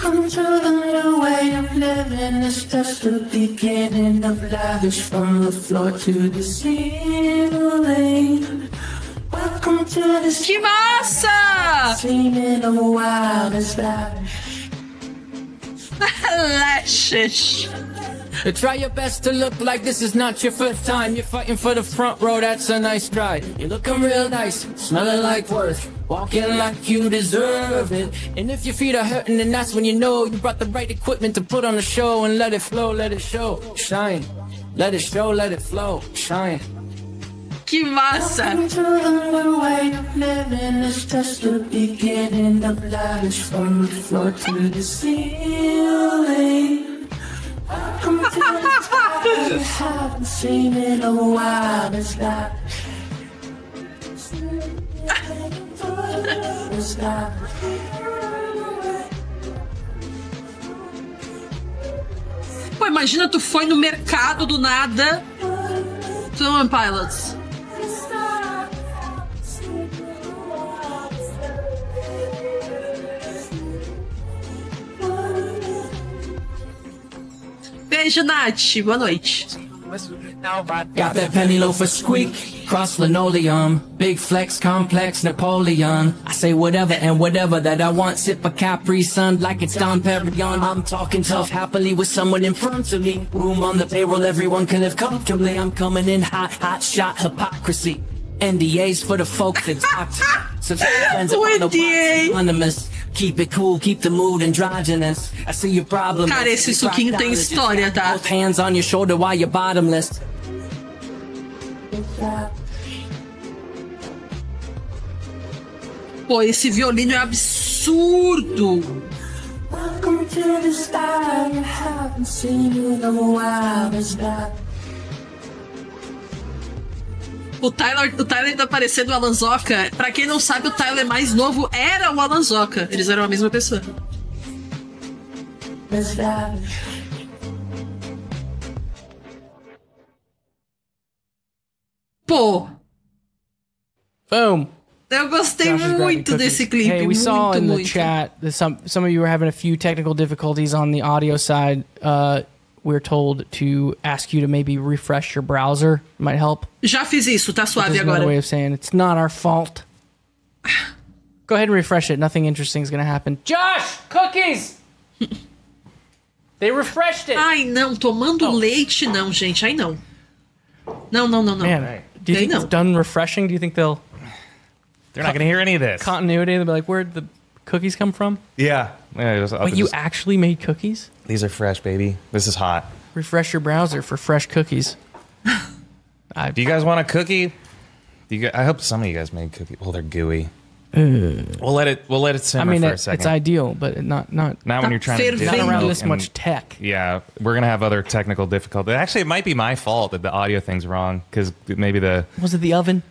Welcome to the new way of living. It's just the beginning of lavish from the floor to the ceiling. Welcome to this que massa! dreaming of wild as lavish. Lashes. Try your best to look like this is not your first time. You're fighting for the front row, that's a nice stride. You're looking real nice, smelling like worth. Walking like you deserve it. And if your feet are hurting, then that's when you know you brought the right equipment to put on the show and let it flow, let it show. Shine. Let it show, let it flow. Shine. Que massa! [LAUGHS] Pô, imagina tu foi no mercado do nada. Stone é Pilots. Beijo, Nath. Boa noite. Got that penny loafer squeak, cross linoleum, big flex complex Napoleon. I say whatever and whatever that I want, sip a Capri Sun like it's Dom Perignon. I'm talking tough happily with someone in front of me. Room on the payroll, everyone can live comfortably. I'm coming in hot, hot shot hypocrisy. NDAs for the folks that talk to me. Subscriptions upon the box, NDA. anonymous. Keep it cool, keep the mood androgynous. I see your problem. Cara, esse suquinho tem história, tá? Both hands on your shoulder while you're bottomless. Pô, esse violino é absurdo. Welcome to the sky you haven't seen in a while. It's. O Tyler, o Tyler tá parecendo o Alan Zoka. Pra quem não sabe, o Tyler mais novo era o Alan Zoka. Eles eram a mesma pessoa. Pô, Boom. eu gostei Josh muito desse clipe. Hey, we muito, saw in the muito. chat that some some of you were having a few technical difficulties on the audio side. Uh, we're told to ask you to maybe refresh your browser. Might help. Já fiz isso, tá suave There's another agora. way of saying it's not our fault. Go ahead and refresh it. Nothing interesting is going to happen. Josh, cookies. they refreshed it. Ai, não, tomando Oh. leite não, gente. Ai, não. Não, não, não, não. Man, do you They think know. it's done refreshing? Do you think they'll They're not gonna hear any of this. continuity? They'll be like, where'd the cookies come from? yeah. yeah just- But you just- actually made cookies? These are fresh, baby. This is hot. Refresh your browser for fresh cookies. I, [LAUGHS] Do you guys want a cookie? Do you, gu- I hope some of you guys made cookies. Well, they're gooey. we'll let it. We'll let it I simmer mean, for it, a second. it's ideal, but not not Not when you're trying to Not dip not the around milk this and- much tech. Yeah, we're gonna have other technical difficulties. Actually, it might be my fault that the audio thing's wrong because maybe the Was it the oven?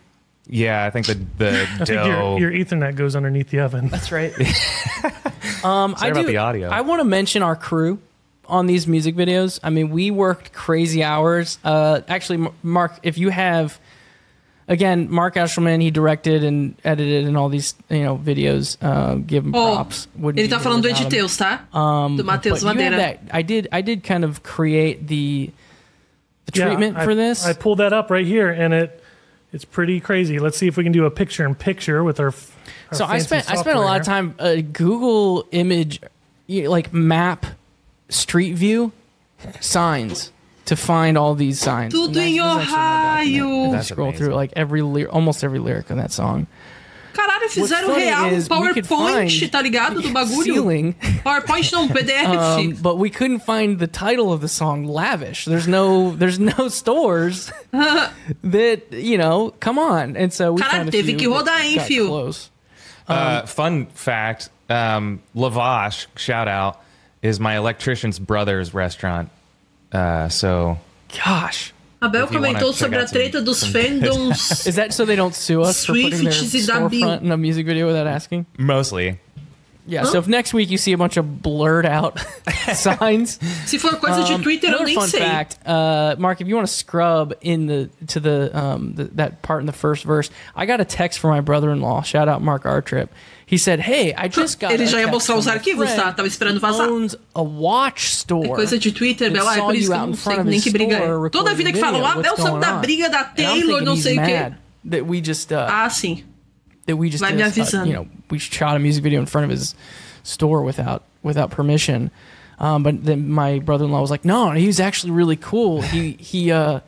yeah, I think the the [LAUGHS] I think dough. your, your Ethernet goes underneath the oven. That's right. [LAUGHS] um, I about do- the audio. I want to mention our crew on these music videos. I mean, we worked crazy hours. Uh, actually, Mark, if you have, again, Mark Eshleman, he directed and edited and all these you know videos. Uh, give him Oh, props. Wouldn't ele be tá here falando do without. Editeus, tá? do Matheus But you Madeira. that. I did. I did kind of create the the Yeah, treatment I- for this. I pulled that up right here, and it it's pretty crazy. Let's see if we can do a picture in picture with our. our so I fancy spent I spent a lot of time uh, Google image like map Street View signs to find all these signs. And Tudo that's- em this is actually my document. Ohio. That's Scroll amazing. through like every ly- almost every lyric of that song. Caralho, fizeram funny real um is we could PowerPoint, find tá ligado? Do bagulho. Ceiling, PowerPoint não, [LAUGHS] PDF. um, but we couldn't find the title of the song "Lavish." There's no there's no stores [LAUGHS] that you know. Come on, and so we Caralho, found a teve few que rodar, that hein, fio? Close. Uh, fun fact: um, Lavash, shout out, is my electrician's brother's restaurant. Uh, so Gosh, Abel If you wanna comentou sobre a treta dos fandoms. [LAUGHS] is that so they don't sue us for putting their Swift da Bill. storefront in a music video without asking? mostly, Yeah, so if next week you see a bunch of blurred out [LAUGHS] signs. Se for coisa de Um, Twitter, eu another nem fun sei. fact, uh, Mark, if you want to scrub in the to the, um, the that part in the first verse, I got a text from my brother-in-law. Shout out Mark Artrip. He said, "Hey, I [GASPS] just got." Ele a já ia mostrar os arquivos, tá? Tava esperando vazar. Owns a watch store. É coisa de Twitter, Bel. Ah, é por isso que eu out in não sei front of nem his que briga store é. Toda vida que falam, ah, What's Bel going da briga da Taylor, não sei o quê. That we just uh, Ah, sim. that we just Vai me avisando. you know we shot a music video in front of his store without without permission um, but then my brother-in-law was like no he was actually really cool he he uh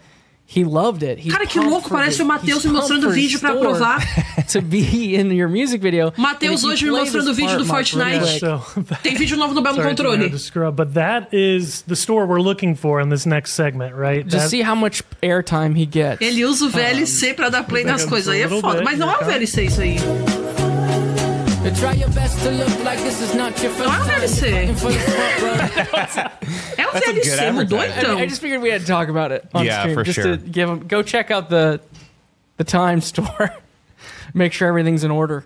he loved it He's Cara, que louco, parece o Matheus me mostrando for vídeo store provar. [LAUGHS] to be in your music video Matheus hoje me mostrando this vídeo do Fortnite. [LAUGHS] Tem vídeo novo no Bel no [LAUGHS] sorry to controle. scrub, but that is the store we're looking for in this next segment, right? just That- see how much airtime he gets Ele usa o VLC pra dar play nas coisas. Aí é foda. bit, Mas não é o né, VLC isso aí. Try your best to look like this is not your first Não é o time. VLC. For the front row. É o That's a good VLC, mudou advertising. então. I just figured we had to talk about it on Yeah, stream for just sure. to give him go check out the the time store [LAUGHS] make sure everything's in order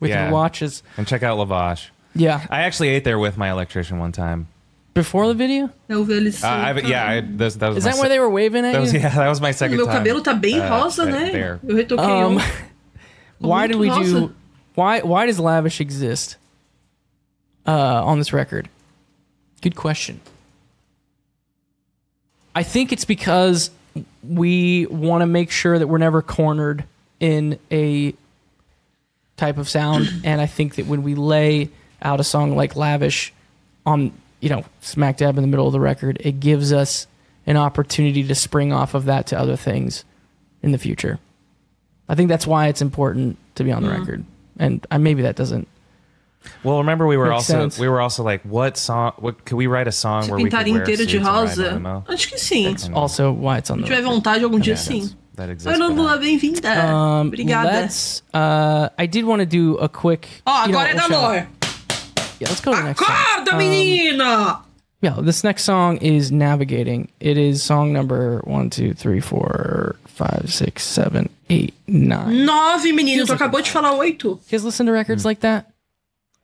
with Yeah. your watches And check out Lavash. yeah I actually ate there with my electrician one time. before the video É o VLC. Uh, I, yeah, I, this, that was is my that se- where they were waving at That was, you [LAUGHS] yeah, that was my second Meu time. cabelo tá bem uh, rosa, né? There. Eu retoquei Um, um. [LAUGHS] why did we rosa. do why why does lavish exist uh on this record good question i think it's because we want to make sure that we're never cornered in a type of sound [CLEARS THROAT] and i think that when we lay out a song like lavish on you know smack dab in the middle of the record it gives us an opportunity to spring off of that to other things in the future I think that's why it's important to be on the Mm. record. And uh, maybe that doesn't. Well, remember we were Makes also sense. we were also like, what song? What could we write a song Se where we pintar could wear inteira de suits and ride rosa. limo? Acho que sim. It's also why it's on Se the tiver record. vontade, algum dia Yeah, sim. that's- That exists. Oi, for Lula, that. bem-vinda. Um, Obrigada. Let's. Uh, I did want to do a quick. Ó, you know, agora é da shall- Lore. Yeah, let's go to the next. song. Acorda, menina! Yeah, this next song is "Navigating." It is song number one, two, three, four, five, six, seven, eight, nine. Nove, menino. Feels Tu like acabou de falar oito. You guys listen to records like that?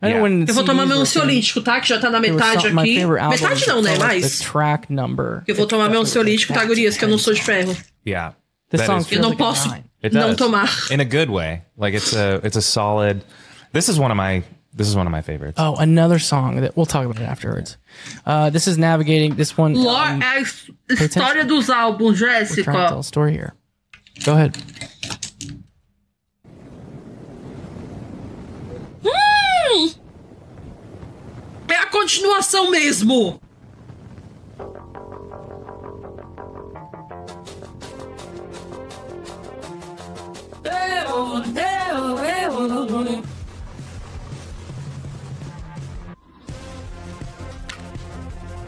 I know Yeah. when Eu vou tomar CDs meu were ansiolítico, tá? Que já tá na there was metade some- my aqui. favorite albums Metade não, né? that felt like Mais. Track number. Eu vou tomar meu ansiolítico, tá, gurias? Que eu não sou de ferro. Yeah. This that song is feels Eu não like a posso nine. It não does. tomar. in a good way. Like it's a it's a solid. This is one of my this is one of my favorites. Oh, another song that we'll talk about it afterwards. Uh, this is navigating. This one. Lore um, é a his- história dos álbuns, trying to tell a story here. Go ahead. Hum! É a continuação mesmo.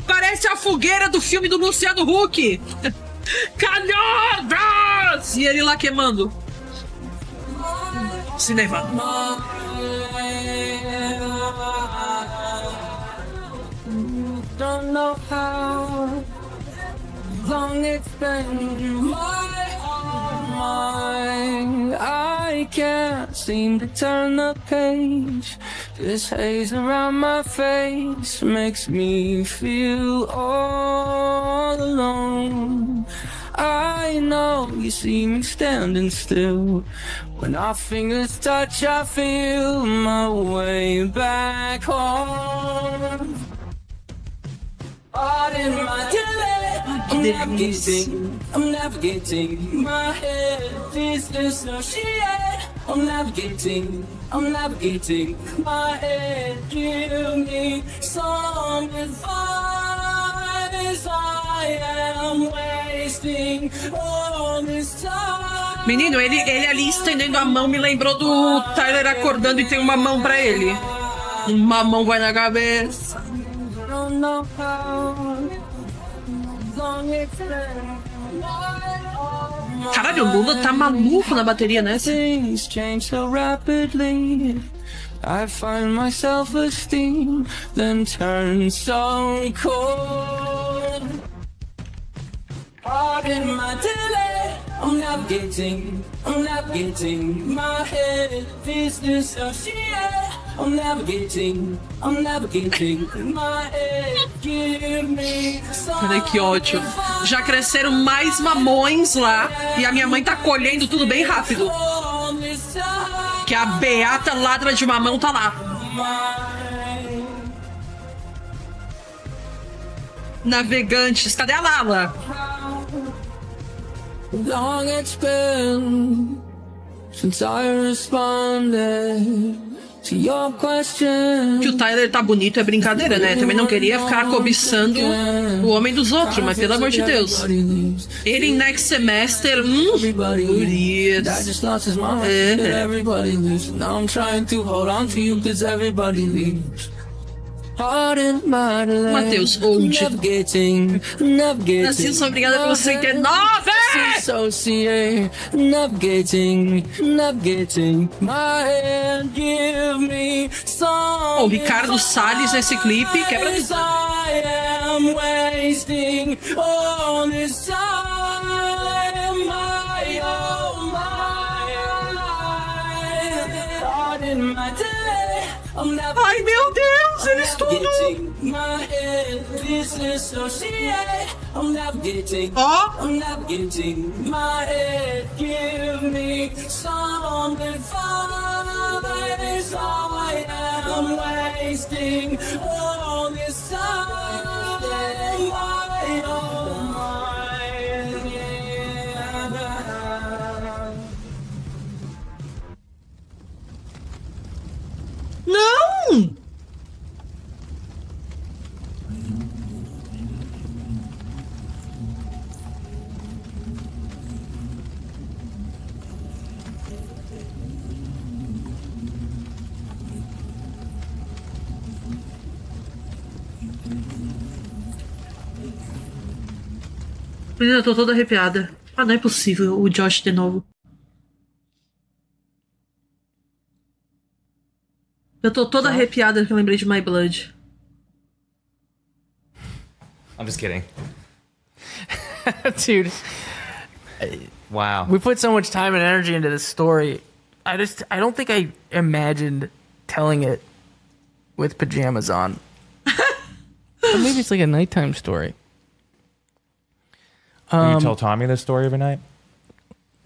Parece a fogueira do filme do Luciano Huck. [LAUGHS] Calhadas! E ele lá queimando. Cinema. Don't know how long it's been mine. I can't seem to turn the page. This haze around my face makes me feel all alone. I know you see me standing still. When our fingers touch, I feel my way back home. Pardon my delay. I'm navigating. I'm navigating. My head is. I'm navigating. I'm navigating. My head. Give me some advice. I am wasting all this time. Menino, ele, ele ali estendendo a mão me lembrou do Tyler acordando e tem uma mão pra ele. Uma mão vai na cabeça. How long it's been. Caralho, o Lula tá maluco na bateria, né? Things change so rapidly. I find my self-esteem then turns so cold. Pardon my delay. I'm navigating. I'm navigating. My head is dissociated. I'm navigating, I'm navigating my que ódio. Já cresceram mais mamões lá e a minha mãe tá colhendo tudo bem rápido. Que a beata ladra de mamão tá lá. Navegantes, cadê a Lala? Long it's been since I responded. Que o Tyler tá bonito é brincadeira, né? Também não queria ficar cobiçando o homem dos outros, mas pelo amor de Deus. Ele em next semester, hum. É. Matheus, old. Nascilson, obrigada pelo 69! Associate, navigating, navigating. My hand, give me some. O Ricardo Salles nesse clipe quebra tudo. I am wasting all this time. My, oh my, Thought in my day, Ai meu Deus, eles tudo! navigating my head, disassociate. I'm navigating. Ó, I'm não! Menina, eu tô toda arrepiada. Ah, não é possível o Josh de novo. Eu tô toda arrepiada que eu lembrei de My Blood. I'm just kidding. [LAUGHS] Dude, Wow. we put so much time and energy into this story. I just, I don't think I imagined telling it with pajamas on. or [LAUGHS] maybe it's like a nighttime story. you tell Tommy this story every night? [LAUGHS]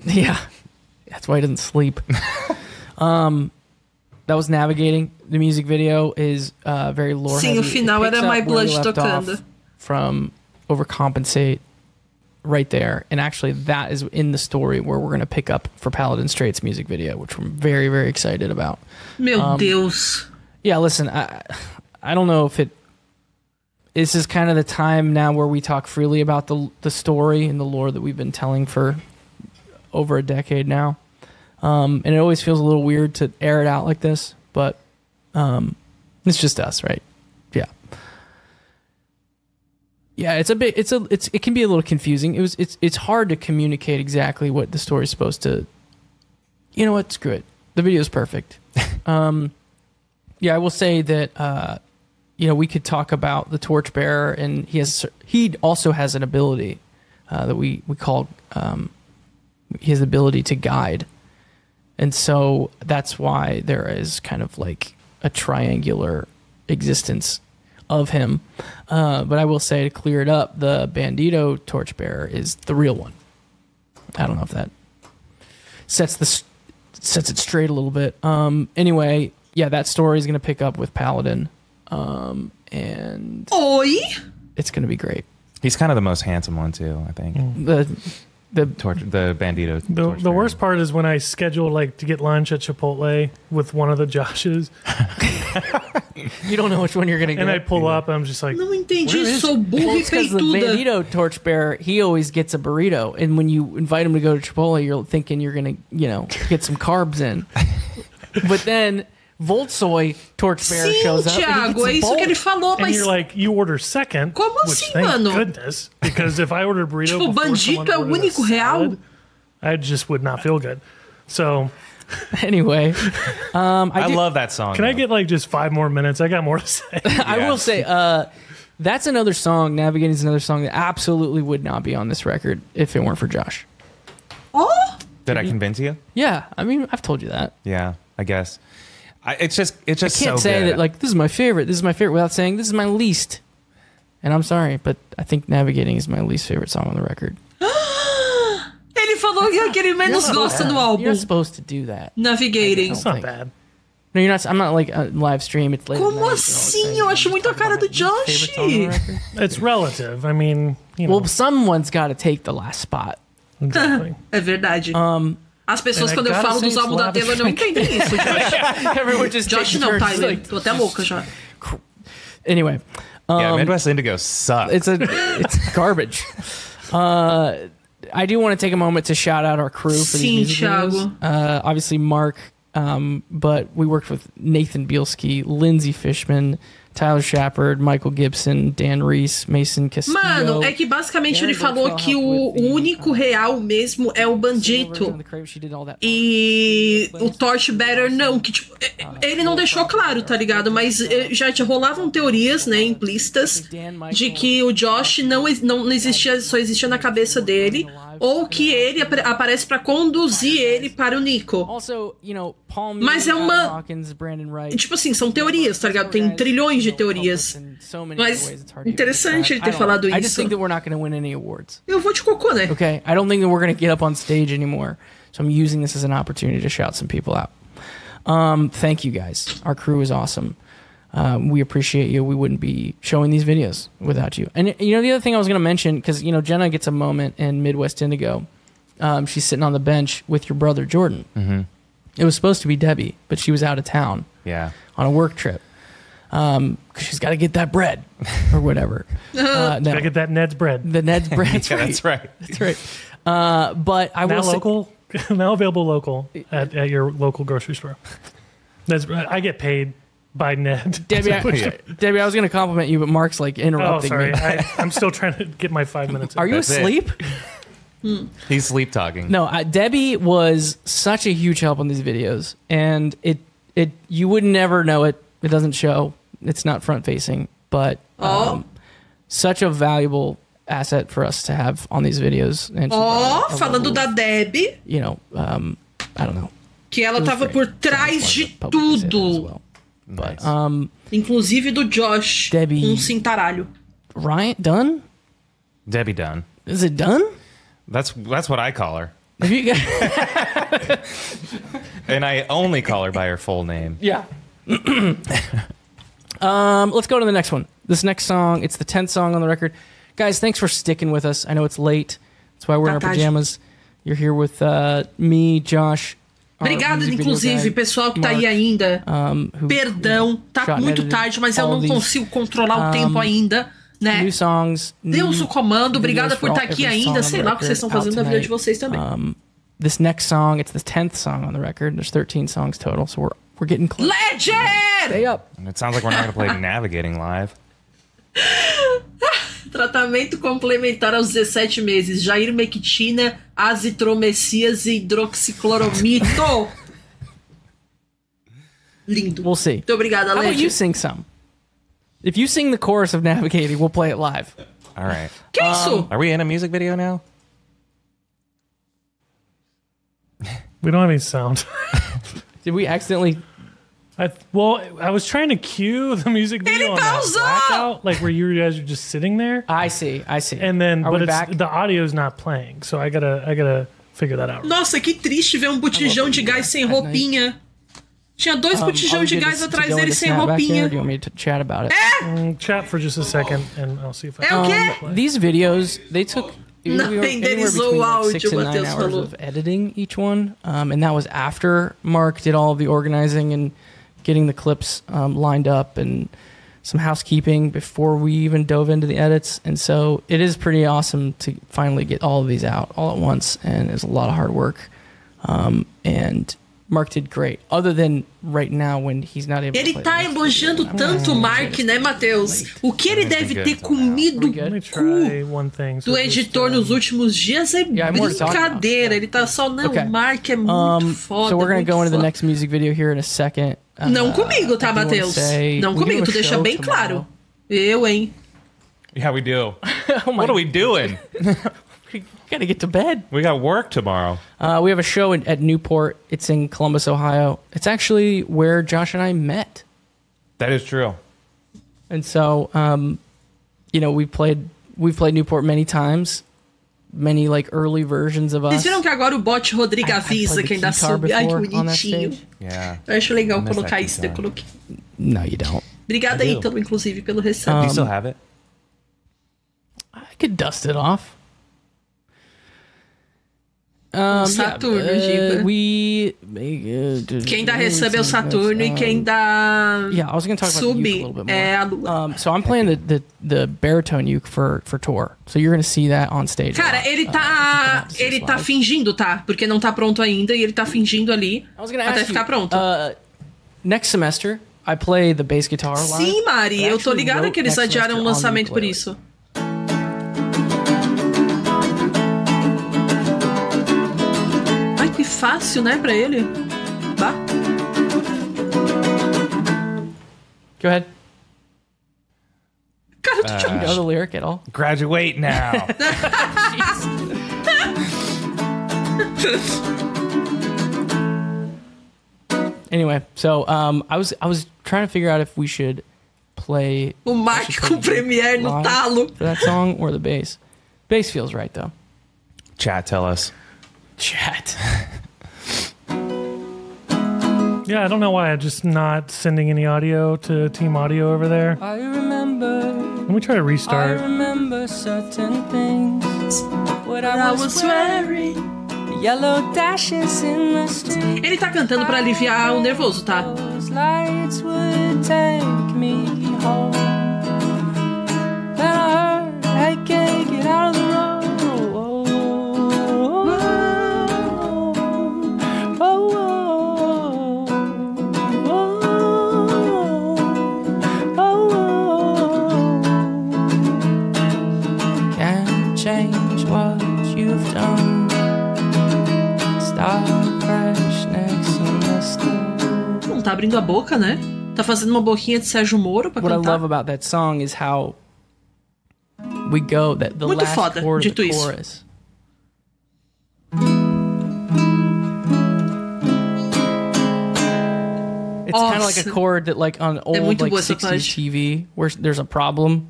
Yeah, that's why he doesn't sleep. um, that was navigating. The music video is uh, very lore Sim, o final era My Blood tocando. from overcompensate right there, and actually that is in the story where we're gonna pick up for Paladin Straits music video, which we're very very excited about. Meu Um, Deus. Yeah, listen, I I don't know if it. This is kind of the time now where we talk freely about the the story and the lore that we've been telling for over a decade now, um, and it always feels a little weird to air it out like this, but um, it's just us, right? Yeah. Yeah, it's a bit. It's a. It's. It can be a little confusing. It was. It's. It's hard to communicate exactly what the story's supposed to. You know what? Screw it. The video's perfect. [LAUGHS] um, yeah, I will say that uh, you know we could talk about the torchbearer, and he has he also has an ability uh, that we we call um, the ability to guide, and so that's why there is kind of like a triangular existence of him. Uh, but I will say to clear it up, the Bandito torchbearer is the real one. I don't know if that sets the sets it straight a little bit. Um, anyway, yeah, that story is going to pick up with Paladin, um, and Oi? it's going to be great. He's kind of the most handsome one too, I think. The the Torch, the bandito. The, the worst part is when I schedule like to get lunch at Chipotle with one of the Joshes, [LAUGHS] you don't know which one you're going to get. and I pull up, and I'm just like, Não entendi, sou burra e because the peituda. Bandito torchbearer, he always gets a burrito, and when you invite him to go to Chipotle, you're thinking you're gonna, you know, get some carbs in. [LAUGHS] but then Voltsoy torchbearer Sim, shows up. and Thiago, gets é a isso bowl. que ele falou, and mas you're like, you order second. Como which, assim, thank mano? goodness, because if I ordered burrito, Tipo, before someone bandito é o ordered a único real? I just would not feel good. So, [LAUGHS] Anyway, um, I, I did- love that song. can I get like just five more minutes? I got more to say. [LAUGHS] I Yeah. will say, uh, that's another song. Navigating is another song that absolutely would not be on this record if it weren't for Josh. oh, Did I convince you? Yeah, I mean, I've told you that. Yeah, I guess. I, it's just it's just I can't so say good. that like this is my favorite, this is my favorite without saying this is my least. And I'm sorry, but I think Navigating is my least favorite song on the record. Ele falou que é o que ele menos gosta no You're not supposed to do that. Navigating. It's not bad. No, you're not. I'm not like a live stream. It's late. Como assim? you know, Eu acho muito a cara do favorite song on the Josh. It's relative. I mean, you know, Well, someone's got to take the last spot. exactly. [LAUGHS] É verdade. Um, As pessoas, quando eu falo dos álbuns da Taylor, não entendem isso, [LAUGHS] Josh. Josh não, turns, Tyler. like- Tô até louca já. Anyway, yeah, Midwest Indigo sucks. it's a it's [LAUGHS] garbage. Uh, I do want to take a moment to shout out our crew for these music videos. Uh, obviously Mark, um, but we worked with Nathan Bielski, Lindsay Fishman, Tyler Shepard, Michael Gibson, Dan Reese, Mason Castillo. Mano, é que basicamente ele falou que o único real mesmo é o Bandito. E o Torchbearer não, que tipo, é- ele não deixou claro, tá ligado? Mas é, já rolavam teorias, né, implícitas, de que o Josh não, não existia, só existia na cabeça dele, ou que ele apare- aparece pra conduzir ele para o Nico. Mas é uma-. Tipo assim, são teorias, tá ligado? Tem trilhões de teorias. Mas interessante ele ter falado isso. Eu vou de cocô, né? Okay, I don't think that we're to get up on stage anymore. So I'm using this as an opportunity to shout some people out. Um, thank you guys. Our crew is awesome. Um, we appreciate you. We wouldn't be showing these videos without you. And you know the other thing I was going to mention because you know Jenna gets a moment in Midwest Indigo. Um, she's sitting on the bench with your brother Jordan. hmm It was supposed to be Debby, but she was out of town Yeah. on a work trip. Um, cause she's got to get that bread or whatever. [LAUGHS] [LAUGHS] Uh, no, Gotta get that Ned's bread. the Ned's [LAUGHS] bread. That's yeah, right. that's right. That's right. Uh, but I now will say, local, now available local at, at your local grocery store. That's I get paid by Ned. [LAUGHS] Debby, I, Debby, I was going to compliment you, but Mark's like oh, interrupting sorry. me. I, I'm still trying to get my five minutes. Are you That's asleep? [LAUGHS] He's sleep talking. No, uh, Debby was such a huge help on these videos, and it it you would never know it. It doesn't show. It's not front facing, but um, such a valuable asset for us to have on these videos. And she Ó, falando level da Debby, you know, um, I don't know. que ela It was tava por trás de wanted to publicly say that as tudo. Well. Nice. Um, Inclusive do Josh. Debby. Um cintaralho. Ryan, Dun? Debby Dun. Is it Dun? That's that's what I call her, Have you guys? [LAUGHS] and I only call her by her full name. Yeah. [CLEARS THROAT] um, let's go to the next one. This next song, it's the 10th song on the record. Guys, thanks for sticking with us. I know it's late. That's why we're in our pajamas. You're here with uh, me, Josh. Obrigada, inclusive, pessoal que tá aí ainda. um, who- Perdão, tá muito tarde, mas eu não consigo controlar o tempo ainda, né? New songs. Deus new o comando, obrigada por estar all- aqui ainda. Sei lá o que vocês estão fazendo na vida de vocês também. Um, this next song, it's the 10th song on the record. There's 13 songs total, so we're, we're getting close. Legend! Stay up. It sounds like we're not going to play [LAUGHS] navigating live. Tratamento complementar aos 17 meses. Jair Mectina, azitromecias e hidroxicloromito. Lindo. We'll see. Muito obrigada, How about you sing some? If you sing the chorus of Navigating, we'll play it live. All right. Que isso? Are we in a music video now? We don't have any sound. [LAUGHS] Did we accidentally? I, well, I was trying to cue [LAUGHS] the music video Ele on that blackout, like where you guys are just sitting there, I see. I see. and then Are but we it's back? the audio's not playing, so I gotta I gotta figure that out. Nossa, que triste ver um botijão de gás sem roupinha. Tinha dois Um, botijão are we de good gás to- to atrás go dele into sem Snap back there, roupinha. Do you want me to chat about it? Mm, Chat for just a second, and I'll see if I É o can. quê? These videos they took [LAUGHS] Não anywhere, anywhere renderizou between o like six áudio, and nine Matheus hours falou. of editing each one, um, and that was after Mark did all of the organizing and getting the clips um, lined up and some housekeeping before we even dove into the edits. And so it is pretty awesome to finally get all of these out all at once, and it's a lot of hard work. Um, and Mark did great. Other than right now when he's not able. to Ele play tá elogiando tanto o Mark, né, Matheus? O que ele deve ter comido o try cu one thing. So do editor nos últimos dias é brincadeira. Ele tá só, não, Okay. o Mark é muito Um, foda. so we're gonna go into the next music video here in a second. Uh, Não comigo, tá, Matheus? Não comigo, tu deixa bem tomorrow. claro. Eu, hein? Yeah, we do. [LAUGHS] Oh what are we doing? [LAUGHS] We gotta get to bed. We got work tomorrow. Uh, we have a show in, at Newport. It's in Columbus, Ohio. It's actually where Josh and I met. That is true. And so, um, you know, we played we've played Newport many times, many like early versions of Vocês us. viram que agora o bot Rodrigo I- I avisa quem dá guitar sub? Ai, que before on that bonitinho. stage. Yeah. Eu acho legal colocar that isso, eu guitar. coloquei. No, you don't. Obrigada, I do. Ítalo, inclusive, pelo Do you still have it? I could dust it off. Um, Saturno, yeah, uh, Giba. we uh, Quem dá recebe é o Saturno e quem dá Yeah, I was to talk about sub uke a little bit more. é a Lua. Um, so I'm playing the, the, the baritone uke for, for tour. So you're going to see that on stage. Cara, ele Uh, tá. see ele tá fingindo, tá? Porque não tá pronto ainda e ele tá fingindo ali gonna até ficar you, pronto. Uh, next semester, I play the bass guitar. Sim, Mari, eu tô ligada que eles adiaram o lançamento por isso. Fácil, né, pra ele? Bah. Go ahead. Cara, eu tô you know the lyric at all? Graduate now. [LAUGHS] Anyway, so um, I was I was trying to figure out if we should play O Mark com o Premiere no talo. for that song or the bass. Bass feels right though. Chat, tell us. Chat. [LAUGHS] Yeah, I don't know why I'm just not sending any audio to Team Audio over there. I remember, Let me try to restart. I restart. remember certain things. What I I was was wearing, wearing. yellow dashes in the street. Ele tá cantando pra aliviar o nervoso, tá? Those lights would take me home. Then I heard I can't get out of the abrindo a boca, né? Tá fazendo uma boquinha de Sérgio Moro pra What I love about that song is how we go that the Muito last foda, chord of dito the isso. chorus. It's kind of like a chord that, like on old like boa 60s. TV, where there's a problem,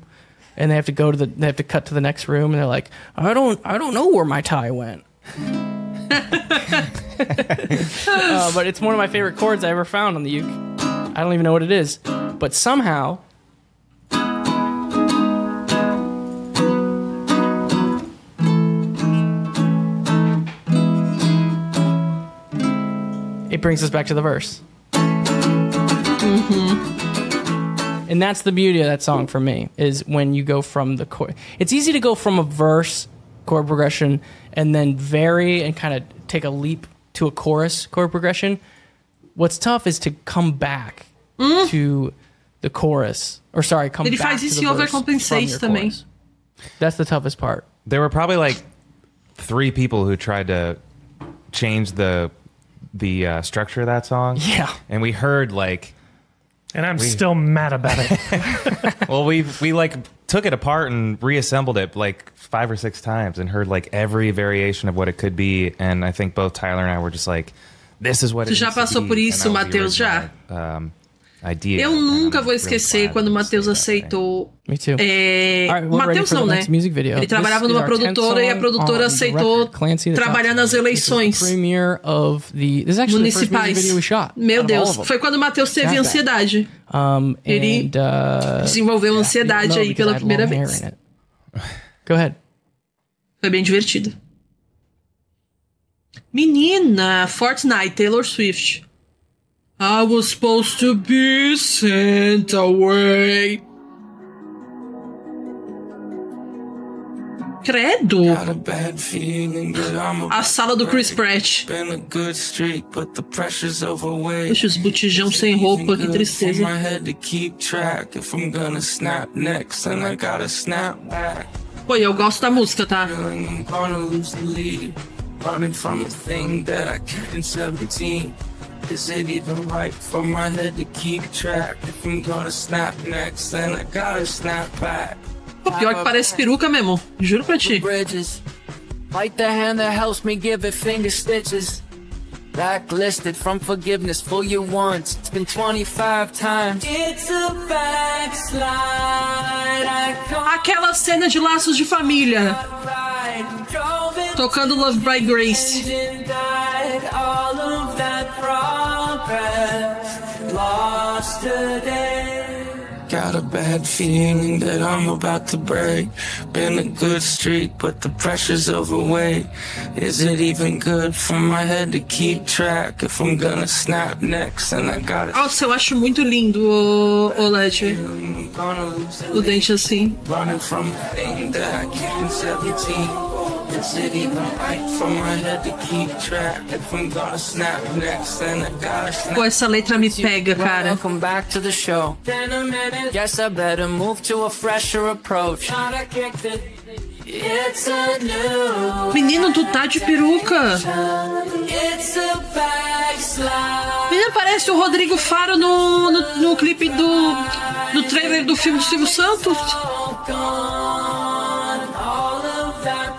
and they have to go to the, they have to cut to the next room, and they're like, I don't, I don't know where my tie went. [LAUGHS] uh, but it's one of my favorite chords I ever found on the uke. I don't even know what it is, but somehow it brings us back to the verse. And that's the beauty of that song for me is when you go from the chord. It's easy to go from a verse chord progression and then vary and kind of take a leap to a chorus chord progression. What's tough is to come back to the chorus, or sorry, come Ele back faz to isso the em verse Overcompensate from your também. chorus. That's the toughest part. There were probably like three people who tried to change the the uh, structure of that song. Yeah. And we heard like, And I'm still mad about it. [LAUGHS] well, we we like took it apart and reassembled it like five or six times and heard like every variation of what it could be. And I think both Tyler and I were just like, this is what Tu já passou por isso, that was the Matheus, já? Um, idea. Eu nunca vou esquecer quando o Matheus aceitou. É, Matheus não, né? Ele trabalhava numa produtora e a produtora aceitou trabalhar nas eleições municipais. Meu Deus, foi quando o Matheus teve ansiedade. Ele desenvolveu ansiedade aí pela primeira vez. Go ahead. Foi bem divertido. Menina, Fortnite, Taylor Swift. I was supposed to be sent away. Credo. A sala do Chris Pratt. Deixa os botijão sem roupa, que tristeza. Pô, eu gosto da música, tá? Running from a thing that I 17. Is it even right for my head to keep track? If I'm gonna snap next, then I gotta snap back. Pô, pior que parece peruca mesmo. Juro pra ti. Bridges, Like the hand that helps me give it finger stitches. Blacklisted from forgiveness for you once. It's been 25 times. It's a backslide. Aquela cena de laços de família. Tocando Love by Grace. Lost today. Got a bad feeling that I'm about to break. Been a good streak, but the pressure's overweight. Is it even good for my head to keep track if I'm gonna snap next? And I gotta. Nossa, eu acho muito lindo o, o LED. I'm gonna lose O dente assim. Running from a thing that I keep in 17. My head to keep track if I'm gonna snap next? And I gotta snap. Pô, essa letra me pega, cara. Welcome back to the show. Guess I better move to a fresher approach. It's a new. Menino, tu tá de peruca. A. Menino, parece o Rodrigo Faro no, no, no clipe do, do trailer do filme do Silvio Santos.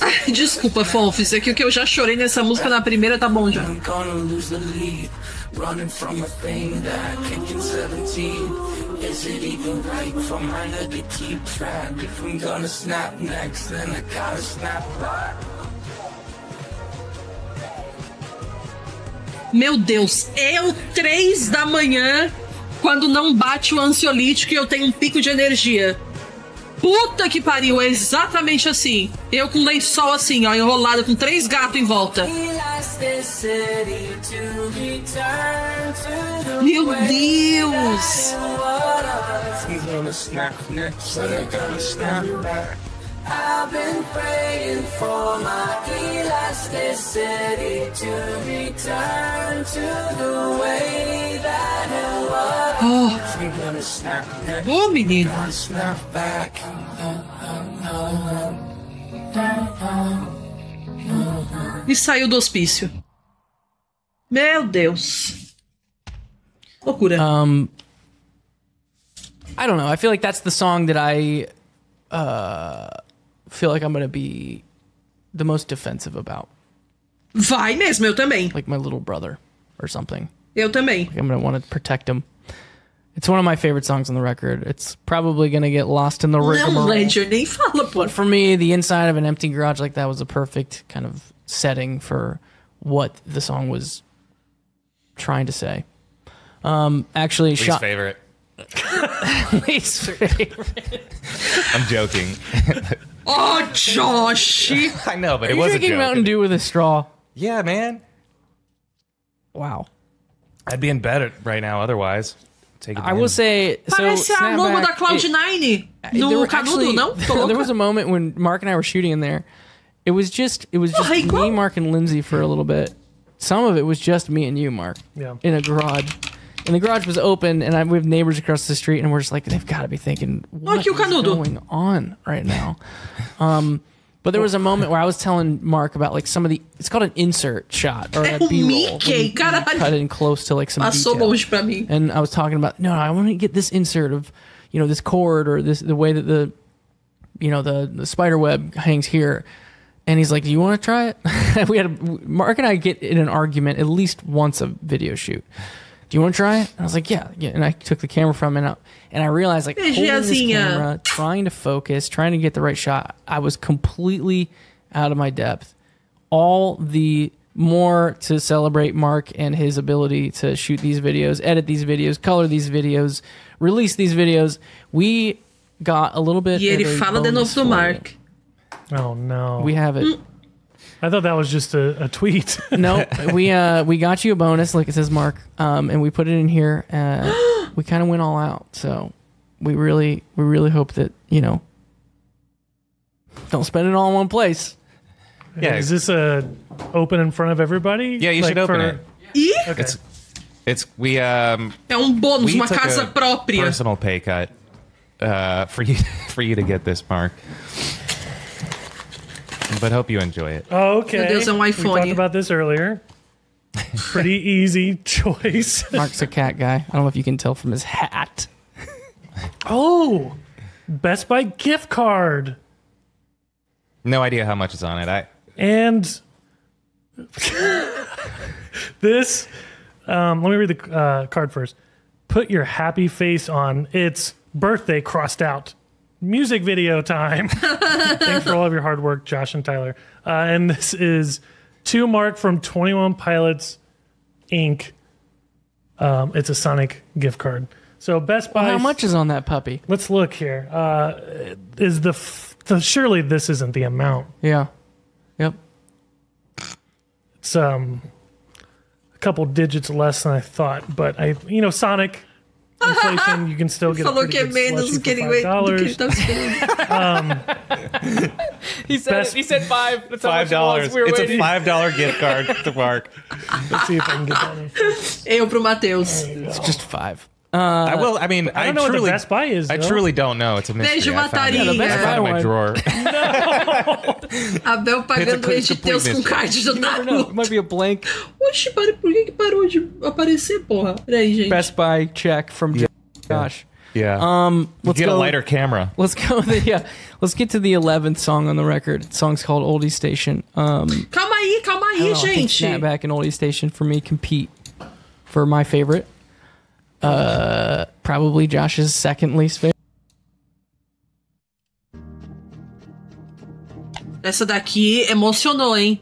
Ai, desculpa, Fonf. Isso aqui o que eu já chorei nessa música na primeira tá bom já. I'm gonna lose the lead. Running from a thing that I kicked in 17. Is it even right for my head to keep track? If I'm gonna snap next, then I gotta snap back. Meu Deus, eu três da manhã quando não bate o ansiolítico e eu tenho um pico de energia. Puta que pariu, é exatamente assim. Eu com lençol assim, ó, enrolado com três gatos em volta. Meu Deus! That was. I'm gonna snap next, then I gotta snap back. I've been praying for my elasticity to return to the way that it was. Oh, I'm gonna snap next, ô menino. gotta snap back. E saiu do hospício. Meu Deus. Loucura. Um, I don't know. I feel like that's the song that I uh, feel like I'm gonna be the most defensive about, Vai mesmo, eu também. like my little brother or something. Eu também. Like I'm gonna want to protect him. It's one of my favorite songs on the record. It's probably gonna get lost in the Não, rigmarole. Ledger, nem fala. But for me, the inside of an empty garage like that was a perfect kind of setting for what the song was trying to say. Um, actually, Least shot favorite. [LAUGHS] least favorite. I'm joking. [LAUGHS] Oh, Josh! I know, but Are it you was a drinking. Mountain Dew with a straw? Yeah, man. Wow. I'd be in bed right now otherwise. Take it I will say, so Parece a logo Snapback, da Cloud9 it- no there were canudo, actually- não? [LAUGHS] Tô there was a moment when Mark and I were shooting in there. It was just it was just hey, me, cool. Mark, and Lindsay for a little bit. Some of it was just me and you, Mark, Yeah. in a garage. And the garage was open, and I, we have neighbors across the street, and we're just like, they've got to be thinking, what is going on right now? um, but there was a moment where I was telling Mark about like some of the. It's called an insert shot or a o B-roll. Mickey, when you- you caralho. Cut in close to like some detail. longe pra mim. And I was talking about no, I want to get this insert of, you know, this cord or this the way that the, you know, the the spider web hangs here. And he's like, "Do you want to try it?" [LAUGHS] we had a, Mark and I get in an argument at least once a video shoot. Do you want to try it? And I was like, "Yeah, yeah." And I took the camera from him, and I, and I realized like holding this Beijazinha. camera, trying to focus, trying to get the right shot. I was completely out of my depth. All the more to celebrate Mark and his ability to shoot these videos, edit these videos, color these videos, release these videos. We got a little bit. E ele of a fala de bonus novo do for Mark. Oh no. We have it. I thought that was just a, a tweet. [LAUGHS] no, we uh we got you a bonus, like it says Mark, um, and we put it in here. Uh, [GASPS] we kind of went all out, so we really we really hope that you know don't spend it all in one place. Yeah. Is this a open in front of everybody? Yeah, you should open it. Ih, Okay. It's it's we um é um bônus, we uma took casa a própria. personal pay cut uh, for you [LAUGHS] for you to get this mark. But hope you enjoy it. Oh, okay. Meu Deus, é um We iPhone. talked about this earlier. Pretty [LAUGHS] easy choice. [LAUGHS] Mark's a cat guy. I don't know if you can tell from his hat. [LAUGHS] oh, Best Buy gift card. No idea how much is on it. I And this, um, let me read the uh, card first. Put your happy face on. It's birthday crossed out. Music video time. [LAUGHS] Thanks for all of your hard work, Josh and Tyler. Uh, and this is two mark from 21 Pilots Inc. Um, it's a Sonic gift card. So Best Buy. How much is on that puppy? Let's look here. Uh, is the, f- the surely this isn't the amount. Yeah. Yep. It's um a couple digits less than I thought, but I you know Sonic inflation you can still get a Falou pretty que é good menos slushie que ele, for do que $5. ele tava esperando. He said Best- He said five. That's five much it was. dollars. We it's waiting. a five dollar gift card to Mark. Let's see if I can get that. In. Eu pro Matheus. It's just five. I will. I mean, I don't know truly, what the Best Buy is. I though. truly don't know. It's a mystery. Beijo, I found it. Yeah, the Best I found in Buy my one. [LAUGHS] drawer. Abel pagando o It's a Editeus complete com card do I don't know. It might be a blank Oxi, para, por que, que parou de aparecer, porra? Peraí, gente. Best Buy check from Josh. Yeah. Um, let's Get go. a lighter camera. Let's go. [LAUGHS] The, yeah, let's get to the eleventh song on the record. The song's called "Oldies Station." Um, Calma aí, calma I aí, don't know, I think gente. Snapback and Oldies Station for me compete for my favorite. Uh, probably Josh's second least favorite. Essa daqui emocionou, hein?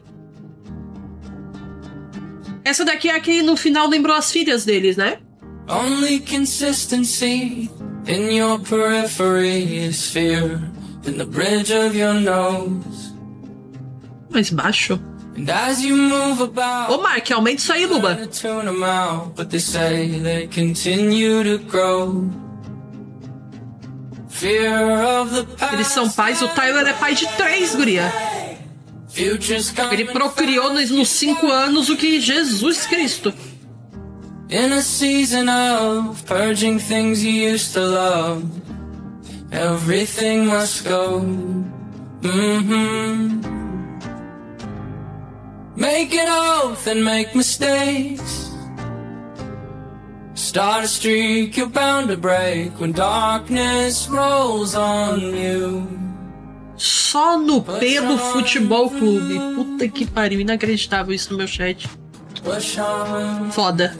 Essa daqui é a que no final lembrou as filhas deles, né? Only consistency in your periphery is fear in the bridge of your nose. Mais baixo. And as you move about, Ô, Mark, aumenta isso aí, Luba. trying to tune 'em out, but they say they continue to grow. Fear of the past. Eles são pais. O Tyler é pai de três, guria. Future's coming Ele procriou nos, nos cinco anos o que Jesus Cristo. In a season of purging things you used to love, everything must go. Mm-hmm. Make an oath and make mistakes. Start a streak you're bound to break when darkness rolls on you. Só no pelo Futebol Clube. Puta que pariu. Inacreditável isso no meu chat. Foda.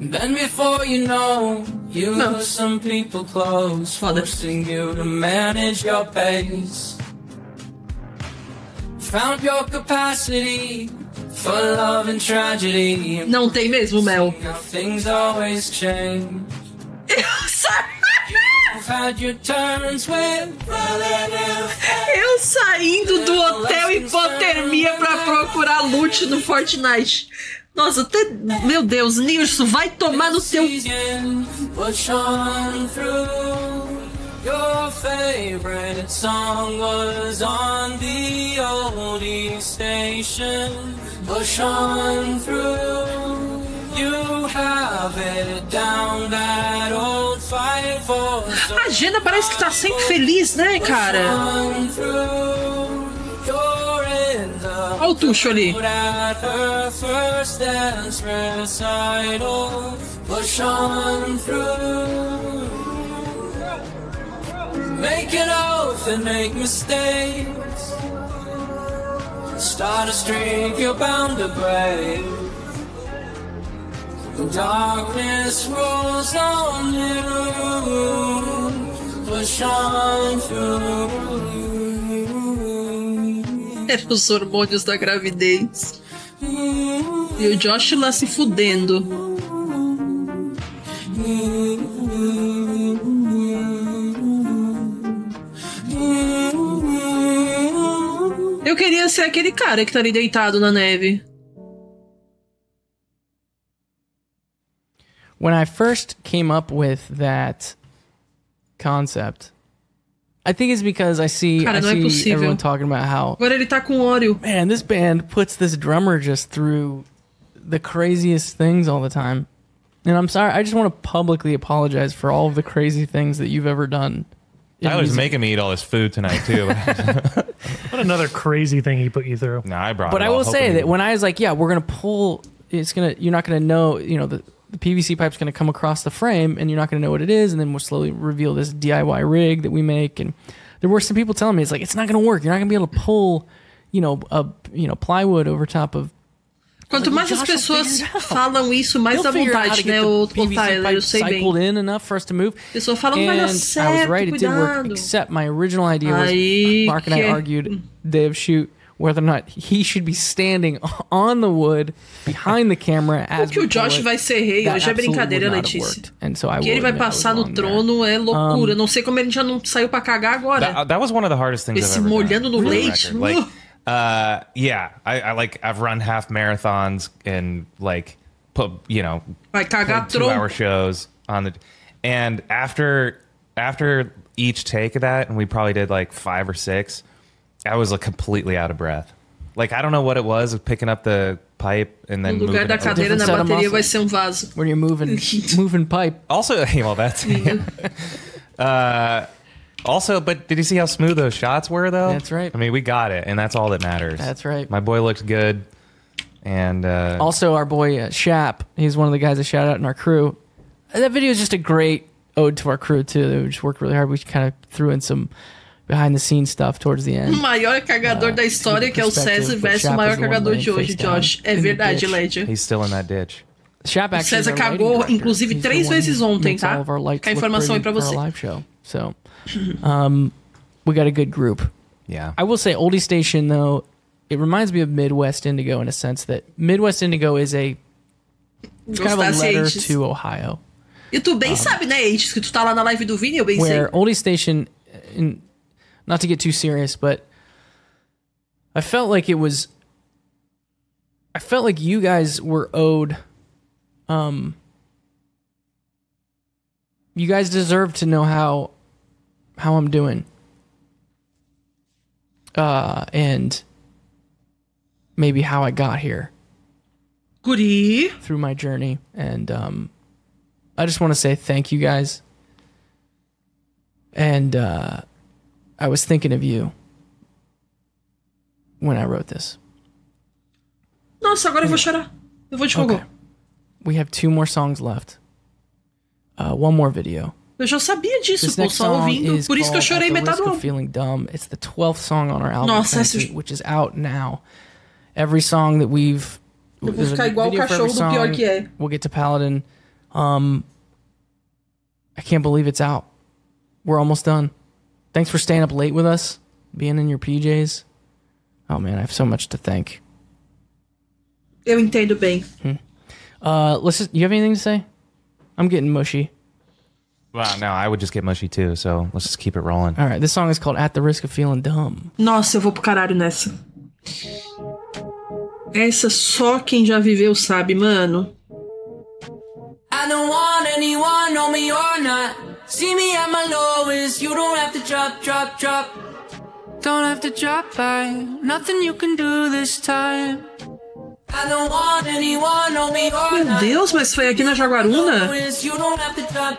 Then before you know, you some people close, forcing you to manage your pace. Found your capacity for love and tragedy. Não tem mesmo, Mel. Things always change. With Eu saindo do hotel hipotermia pra procurar loot no Fortnite. Nossa, até. Meu Deus, Nilson, vai tomar no teu. season. Push on through. Your favorite song was on the oldie station. Push on through. You have it down that old fight for A Gena parece que tá sempre feliz, né, cara? on through. You're in the Olha o tucho ali. at her first dance recital. Push on through. Make an oath and make mistakes. Start a streak you're bound to break. The darkness rolls on you. Push on through. [LAUGHS] Os hormônios da gravidez. E o Josh lá se fudendo. Eu queria ser aquele cara que tá ali deitado na neve. When I first came up with that concept. I think it's because I see, Cara, I não é see possível. everyone talking about how Agora ele tá com óleo. man, this band puts this drummer just through the craziest things all the time. And I'm sorry, I just want to publicly apologize for all of the crazy things that you've ever done. in Tyler's music. making me eat all this food tonight too. [LAUGHS] What another crazy thing he put you through. no, I brought. But it I all, will say hoping that when I was like, yeah, we're gonna pull, it's gonna, you're not gonna know, you know, the, the PVC pipe's gonna come across the frame, and you're not gonna know what it is, and then we'll slowly reveal this DIY rig that we make, and there were some people telling me it's like it's not gonna work. You're not gonna be able to pull, you know, a you know plywood over top of. Quanto mais as pessoas figure it out. falam isso, mais They'll dá figure out how to vontade, né, o, Tyler? Eu sei bem. cycled in enough for us to move. Pessoa fala, não vai And dar I was certo, right, it did work. Except my original idea was Aí Mark and I argued of shoot whether or not he should be standing [LAUGHS] on the wood behind the camera O as que o Josh it. vai ser rei That hoje é brincadeira, would not have Letícia. And so I Que will ele vai was passar no wrong there. trono é loucura. Um, não sei como ele já não saiu pra cagar agora. That, that was one of the hardest things Esse I've ever molhando done. no leite. Like, [LAUGHS] uh, yeah, I, I like I've run half marathons and like put you know Vai cagar two hour shows on the and after after each take of that and we probably did like five or six i was like completely out of breath like i don't know what it was of picking up the pipe and O then lugar moving da it. cadeira na Different set of bateria vai muscles. ser um vaso. when you're moving [LAUGHS] moving pipe. also [LAUGHS] well that's [LAUGHS] uh also but did you see how smooth those shots were though That's right. i mean we got it and that's all that matters That's right. my boy looked good and uh Also, our boy uh, Shap, he's one of the guys that shout out in our crew. That video is just a great ode to our crew too. We just worked really hard. We kind of threw in some behind the scenes stuff towards the O end. maior cagador da história, que é o César, versus o maior cagador de hoje, Josh. É verdade. Lédia. he's still in that ditch Shap is César cagou, inclusive, três vezes ontem, tá? Fica a informação aí pra você. our live show. So, um, we got a good group. yeah I will say, Oldie Station though, it reminds me of Midwest Indigo in a sense that Midwest Indigo is a it's kind of a letter antes. to Ohio. E tu bem sabe, né, Eites, que tu tá lá na live do Vini, eu bem sei. where oldie station in, not to get too serious but i felt like it was i felt like you guys were owed um you guys deserve to know how how i'm doing uh and maybe how i got here Goody. through my journey and um I just want to say thank you guys. And uh I was thinking of you when I wrote this. Nossa, agora eu vou chorar. Eu vou fogo. Okay. We have two more songs left. Uh one more video. Eu já sabia disso, This pô, só song ouvindo. is Por isso que eu chorei metade do. Feeling Dumb. It's the 12th song on our album, Nossa, Clancy, esse- which is out now. Every song that we've Eu vou ficar igual o cachorro do pior que é. We'll get to Paladin. Um, I can't believe it's out. We're almost done. Thanks for staying up late with us, being in your PJs. Oh man, I have so much to thank. Eu entendo bem. Uh, let's just. You have anything to say? I'm getting mushy. well no i would just get mushy too so let's just keep it rolling All right, this song is called "At the Risk of Feeling Dumb." Nossa, eu vou pro caralho nessa. Essa só quem já viveu sabe, mano. I don't want anyone, know me or not. See me at my lowest, you don't have to drop, drop, drop. Don't have to drop by, nothing you can do this time. I don't want anyone, know me or Meu. Deus, mas foi aqui na Jaguaruna? You don't have to drop,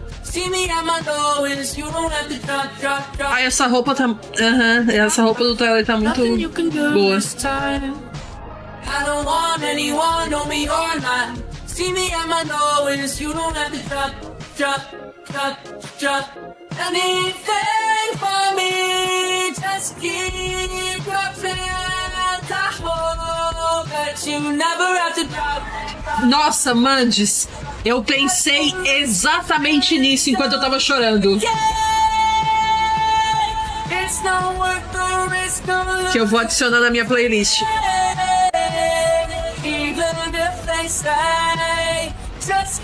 See me at my lowest, you don't have to drop, drop, drop. Ai, essa roupa tá. Aham, essa roupa do Tyler tá muito Nothing you can do boa. I don't want anyone, know me or not. See me at my lowest, you don't have to drop, drop, drop, drop. Anything for me, just keep Nossa, Mandes, eu pensei exatamente nisso enquanto eu tava chorando. Que eu vou adicionar na minha playlist. Just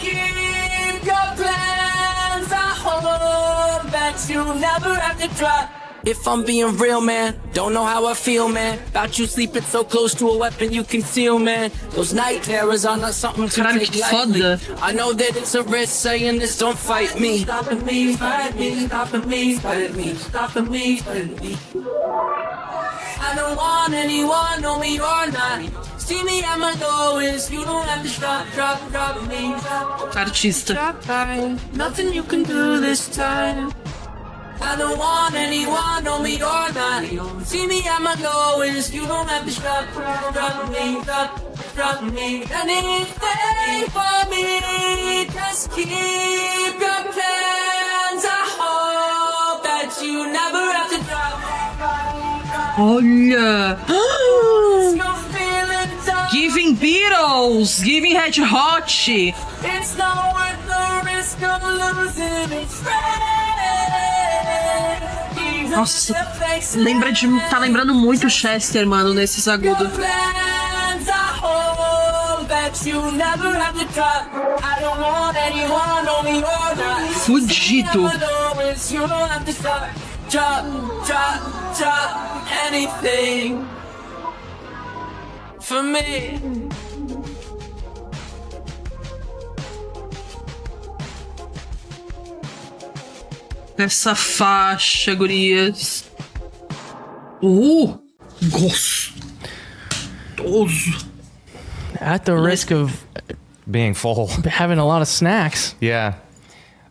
keep your plans. I hope that you never have to drop. If I'm being real, man, don't know how I feel, man. About you sleeping so close to a weapon you conceal, man. Those night terrors are not something to Caralho, take lightly. I know that it's a risk saying this, don't fight me. Stopping me, fight me, stopping me, fight me, stopping me, fight me. I don't want anyone, know me or not. See me at my lowest, you don't have to stop, drop, drop me. Drop, Artista. nothing you can do this time. I don't want anyone, know me or not. See me my lowest, you don't have to stop, drop, me, drop, drop me. Anything for me, just keep your plans. I hope that you never have to drop. Olha! You're feeling. Giving Beatles! Giving Red Hot! It's not worth the risk of losing. Nossa, lembra de. Tá lembrando muito Chester, mano, nesses agudos. Plans, I hope Essa faixa, gurias. Uh! Gostoso! At the risk of Being full. having a lot of snacks. Yeah.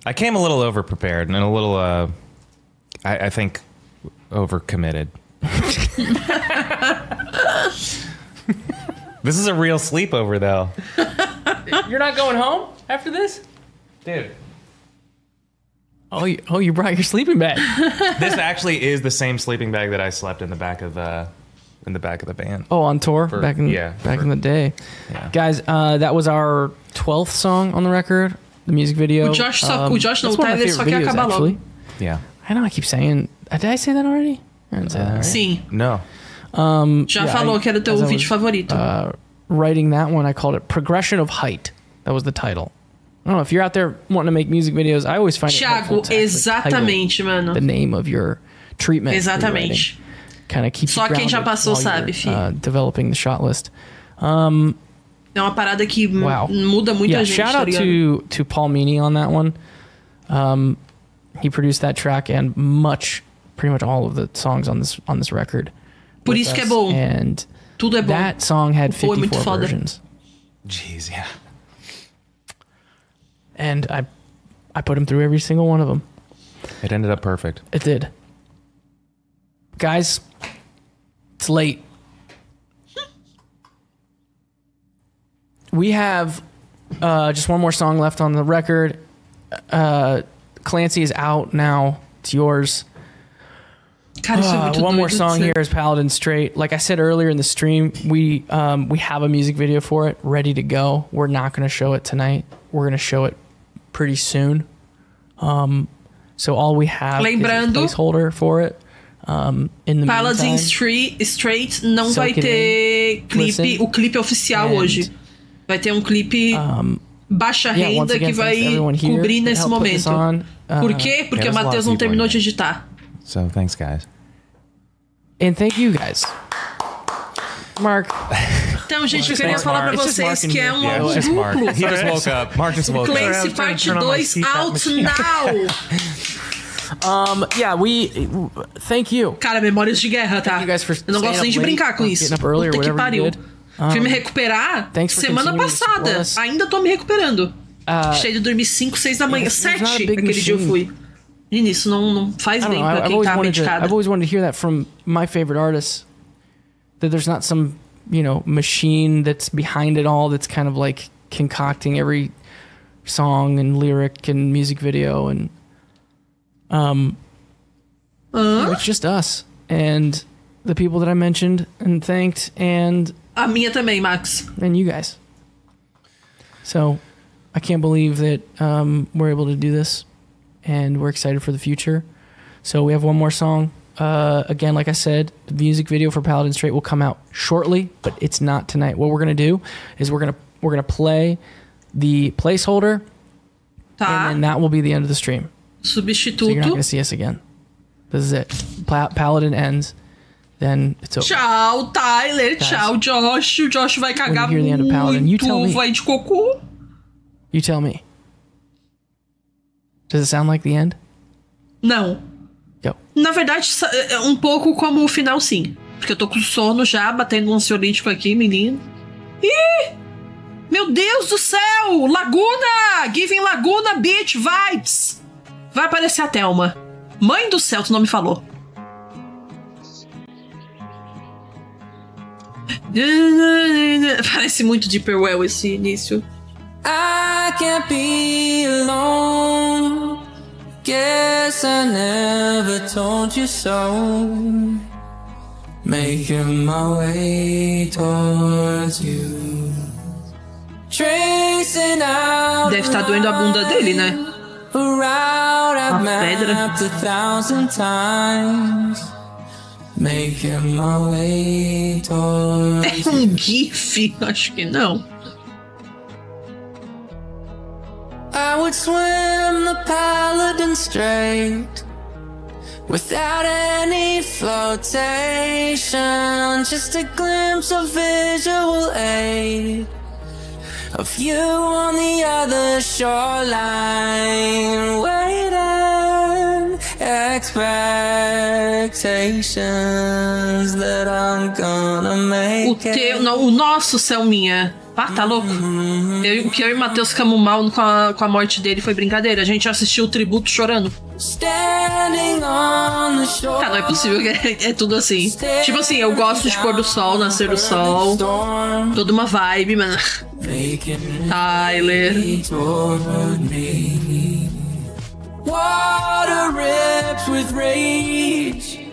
I came a little over prepared and a little, uh, I, I think, overcommitted. [LAUGHS] this is a real sleepover, though. You're not going home after this? Dude. Oh, you, oh, you brought your sleeping bag. [LAUGHS] This actually is the same sleeping bag that I slept in the back of the, in the back of the van. Oh, on tour For- back in yeah, back for- in the day, Yeah. guys. Uh, that was our twelfth song on the record. The music video. O Josh só- o Josh não, that's one o of my só quer acabar logo. actually. Yeah. I know. I keep saying. uh, Did I say that already? I didn't say that. Right? Sim, No. já Yeah, falou I- que era teu vídeo was, favorito. Uh, writing that one, I called it "Progression of Height." That was the title. I don't know if you're out there wanting to make music videos. I always find Thiago, to actually title exatamente, mano. the name of your treatment. Exatamente. Kind of keeps Só quem já passou sabe, you're, uh, developing the shot list. É uma parada que m- Wow. muda muita yeah, gente, shout tá out to to Paul Meany on that one. Um, he produced that track and much, pretty much all of the songs on this on this record. Por with isso que é bom. And Tudo é bom. that song had O Paul 54 versions, Jeez, yeah. And I I put him through every single one of them. It ended up perfect. It did. Guys, it's late. We have uh, just one more song left on the record. Uh, Clancy is out now. It's yours. Cara, isso é Uh, one more song here is Paladin Strait. Like I said earlier in the stream, we um, we have a music video for it ready to go. We're not going to show it tonight. We're going to show it pretty soon. Um, so all we have Lembrando- is a placeholder for it. Um, in the Paladin meantime, Street, Straight não vai ter clipe, listen, o clipe oficial and, hoje. Vai ter um clipe baixa yeah, once renda again, que vai cobrir nesse momento. on. Uh, Por quê? Porque yeah, o Matheus não terminou in de editar. So thanks, guys. And thank you guys. Mark, [LAUGHS] Então, gente, eu queria falar pra vocês que é um álbum duplo. He just woke up. Mark just woke up. Clancy parte turn on my 2 CPAP out machine. now. [LAUGHS] yeah, we thank you. Cara, memórias de guerra, tá? Eu não gosto nem de brincar com isso. or Puta que pariu. Fui me recuperar semana passada. Uh, Ainda tô me recuperando. Cheio de dormir 5, 6 da manhã. there's not a 7 big aquele dia eu machine. fui. Menino, isso não, não faz bem know. Pra I've quem always tá wanted to. medicado. I've always wanted to hear that from my favorite artists. That there's not some you know machine that's behind it all. That's kind of like concocting every song and lyric and music video and um. know, it's just us and the people that I mentioned and thanked and A minha também, Max. and you guys. So I can't believe that um, we're able to do this, and we're excited for the future. So we have one more song. Uh, again, like I said, the music video for Paladin Strait will come out shortly, but it's not tonight. What we're gonna do is we're gonna we're gonna play the placeholder, Tá? and then that will be the end of the stream. So you're not Substituto. gonna see us again. This is it. Pa- Paladin ends, then it's over. Tchau, Tyler. Tchau, Josh. O Josh vai cagar hear the end of Paladin, you muito. tell me. Vai de cocô. You tell me. Does it sound like the end? Não. Na verdade, sa- é um pouco como o final, sim. Porque eu tô com sono já, batendo um ansiolítico aqui, menino. Ih! Meu Deus do céu! Laguna! Giving Laguna Beach Vibes! Vai aparecer a Thelma. Mãe do céu, tu não me falou. [LAUGHS] Parece muito Deeper Well esse início. I can't be alone. Guess I never told you so. Making my way towards you. Tracing out Deve estar doendo a bunda dele, né? a pedra. mapped a thousand times. Making my way towards É um GIF? Acho que não. I would swim the paladin strait without any flotation, just a glimpse of visual aid of you on the other shoreline, waiting expectations that I'm gonna O make teu. it. Não, o nosso Selminha. Ah, tá louco? Eu, o que eu e o Matheus ficamos mal com a, com a morte dele foi brincadeira. A gente assistiu o tributo chorando. Cara, não é possível que é, é tudo assim. Tipo assim, eu gosto de pôr do sol, nascer do sol. Toda uma vibe, mano. Tyler. Water rips with rage.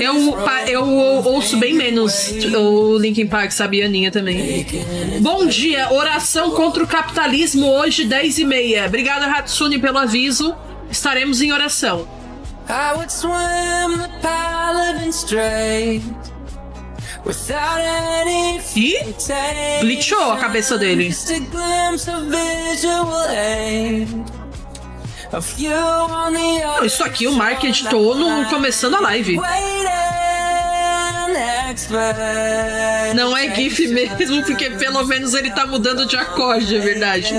Eu, eu ouço bem menos o Linkin Park, sabia, Aninha também. Bom dia, oração contra o capitalismo hoje, 10 e meia. Obrigada, Hatsune, pelo aviso. Estaremos em oração. I would swim the paladin straight without any Ih, expectation. glitchou a cabeça dele. Isso aqui o Mark editou no, começando a live. Não é GIF mesmo, porque pelo menos ele tá mudando de acorde, é verdade.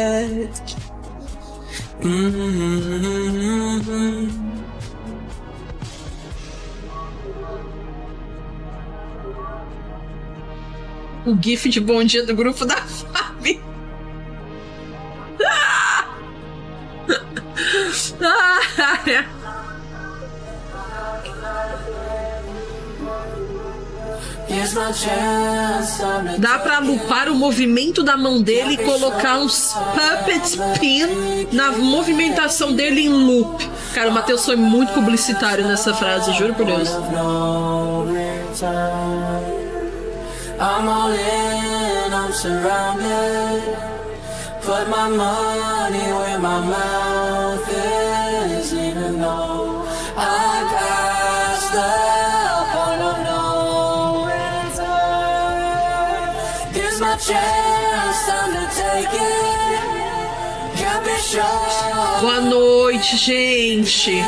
O GIF de bom dia do grupo da Fabi. Dá pra lupar o movimento da mão dele e colocar uns puppet pin na movimentação dele em loop. Cara, o Matheus foi muito publicitário nessa frase, juro por Deus. I'm all in, I'm surrounded. Put my money where my mouth is, even though I passed the point of no return. Here's my chance, time to take it. Boa noite, gente.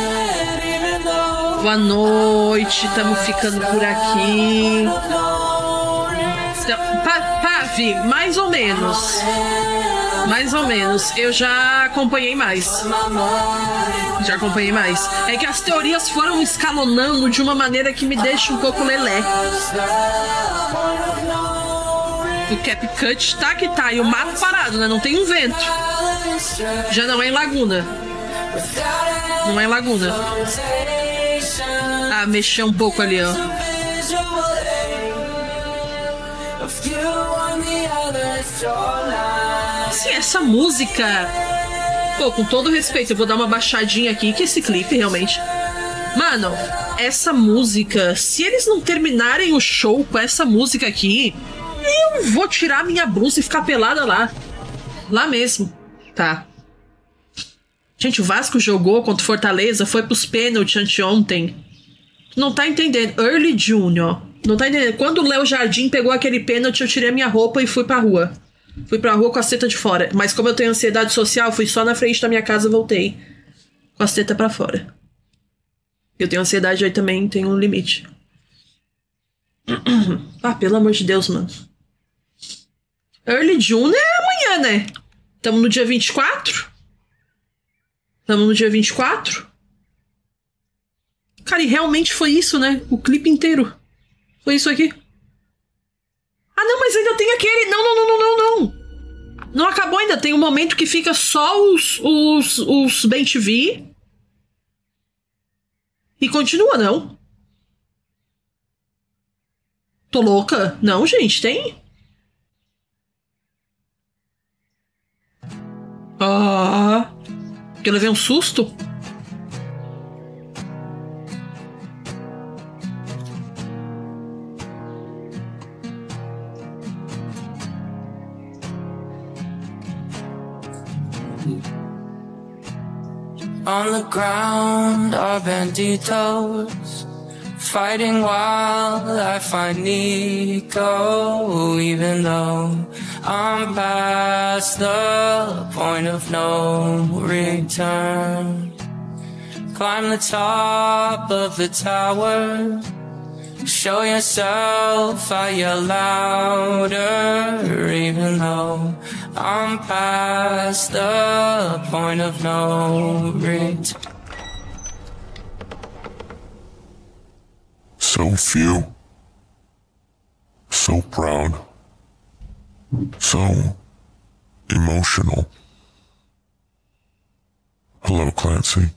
Boa noite, estamos ficando por aqui. Então, Pa- Pavi, mais ou menos. Mais ou menos. Eu já acompanhei mais. Já acompanhei mais. É que as teorias foram escalonando de uma maneira que me deixa um pouco lelé. O cap cut tá que tá. E o mato parado, né? Não tem um vento. Já não é em Laguna. Não é em Laguna. Ah, mexeu um pouco ali, ó. Sim, essa música. Pô, com todo respeito, eu vou dar uma baixadinha aqui, que esse clipe realmente. Mano, essa música, se eles não terminarem o show com essa música aqui, eu vou tirar minha blusa e ficar pelada lá. Lá mesmo. Tá. Gente, o Vasco jogou contra o Fortaleza, foi pros pênaltis anteontem. Não tá entendendo. Early Junior. Não tá entendendo. Quando o Léo Jardim pegou aquele pênalti, eu tirei minha roupa e fui pra rua. Fui pra rua com a seta de fora. Mas como eu tenho ansiedade social, fui só na frente da minha casa e voltei. Com a seta pra fora. Eu tenho ansiedade aí também, tem um limite. [CLEARS THROAT] Ah, pelo amor de Deus, mano. Early June é amanhã, né? Tamo no dia 24? Tamo no dia 24? Cara, e realmente foi isso, né? O clipe inteiro. Foi isso aqui. Ah, não, mas ainda tem aquele. Não, não, não, não, não, não. Não acabou ainda. Tem um momento que fica só os, os, os TV. E continua, não? Tô louca? Não, gente, tem? Ah. Eu levei um susto? On the ground are banditos Fighting while I find Nico Even though I'm past the point of no return. Climb the top of the tower Show yourself how you're louder? Even though I'm past the point of no return So few. So proud. So emotional. Hello, Clancy.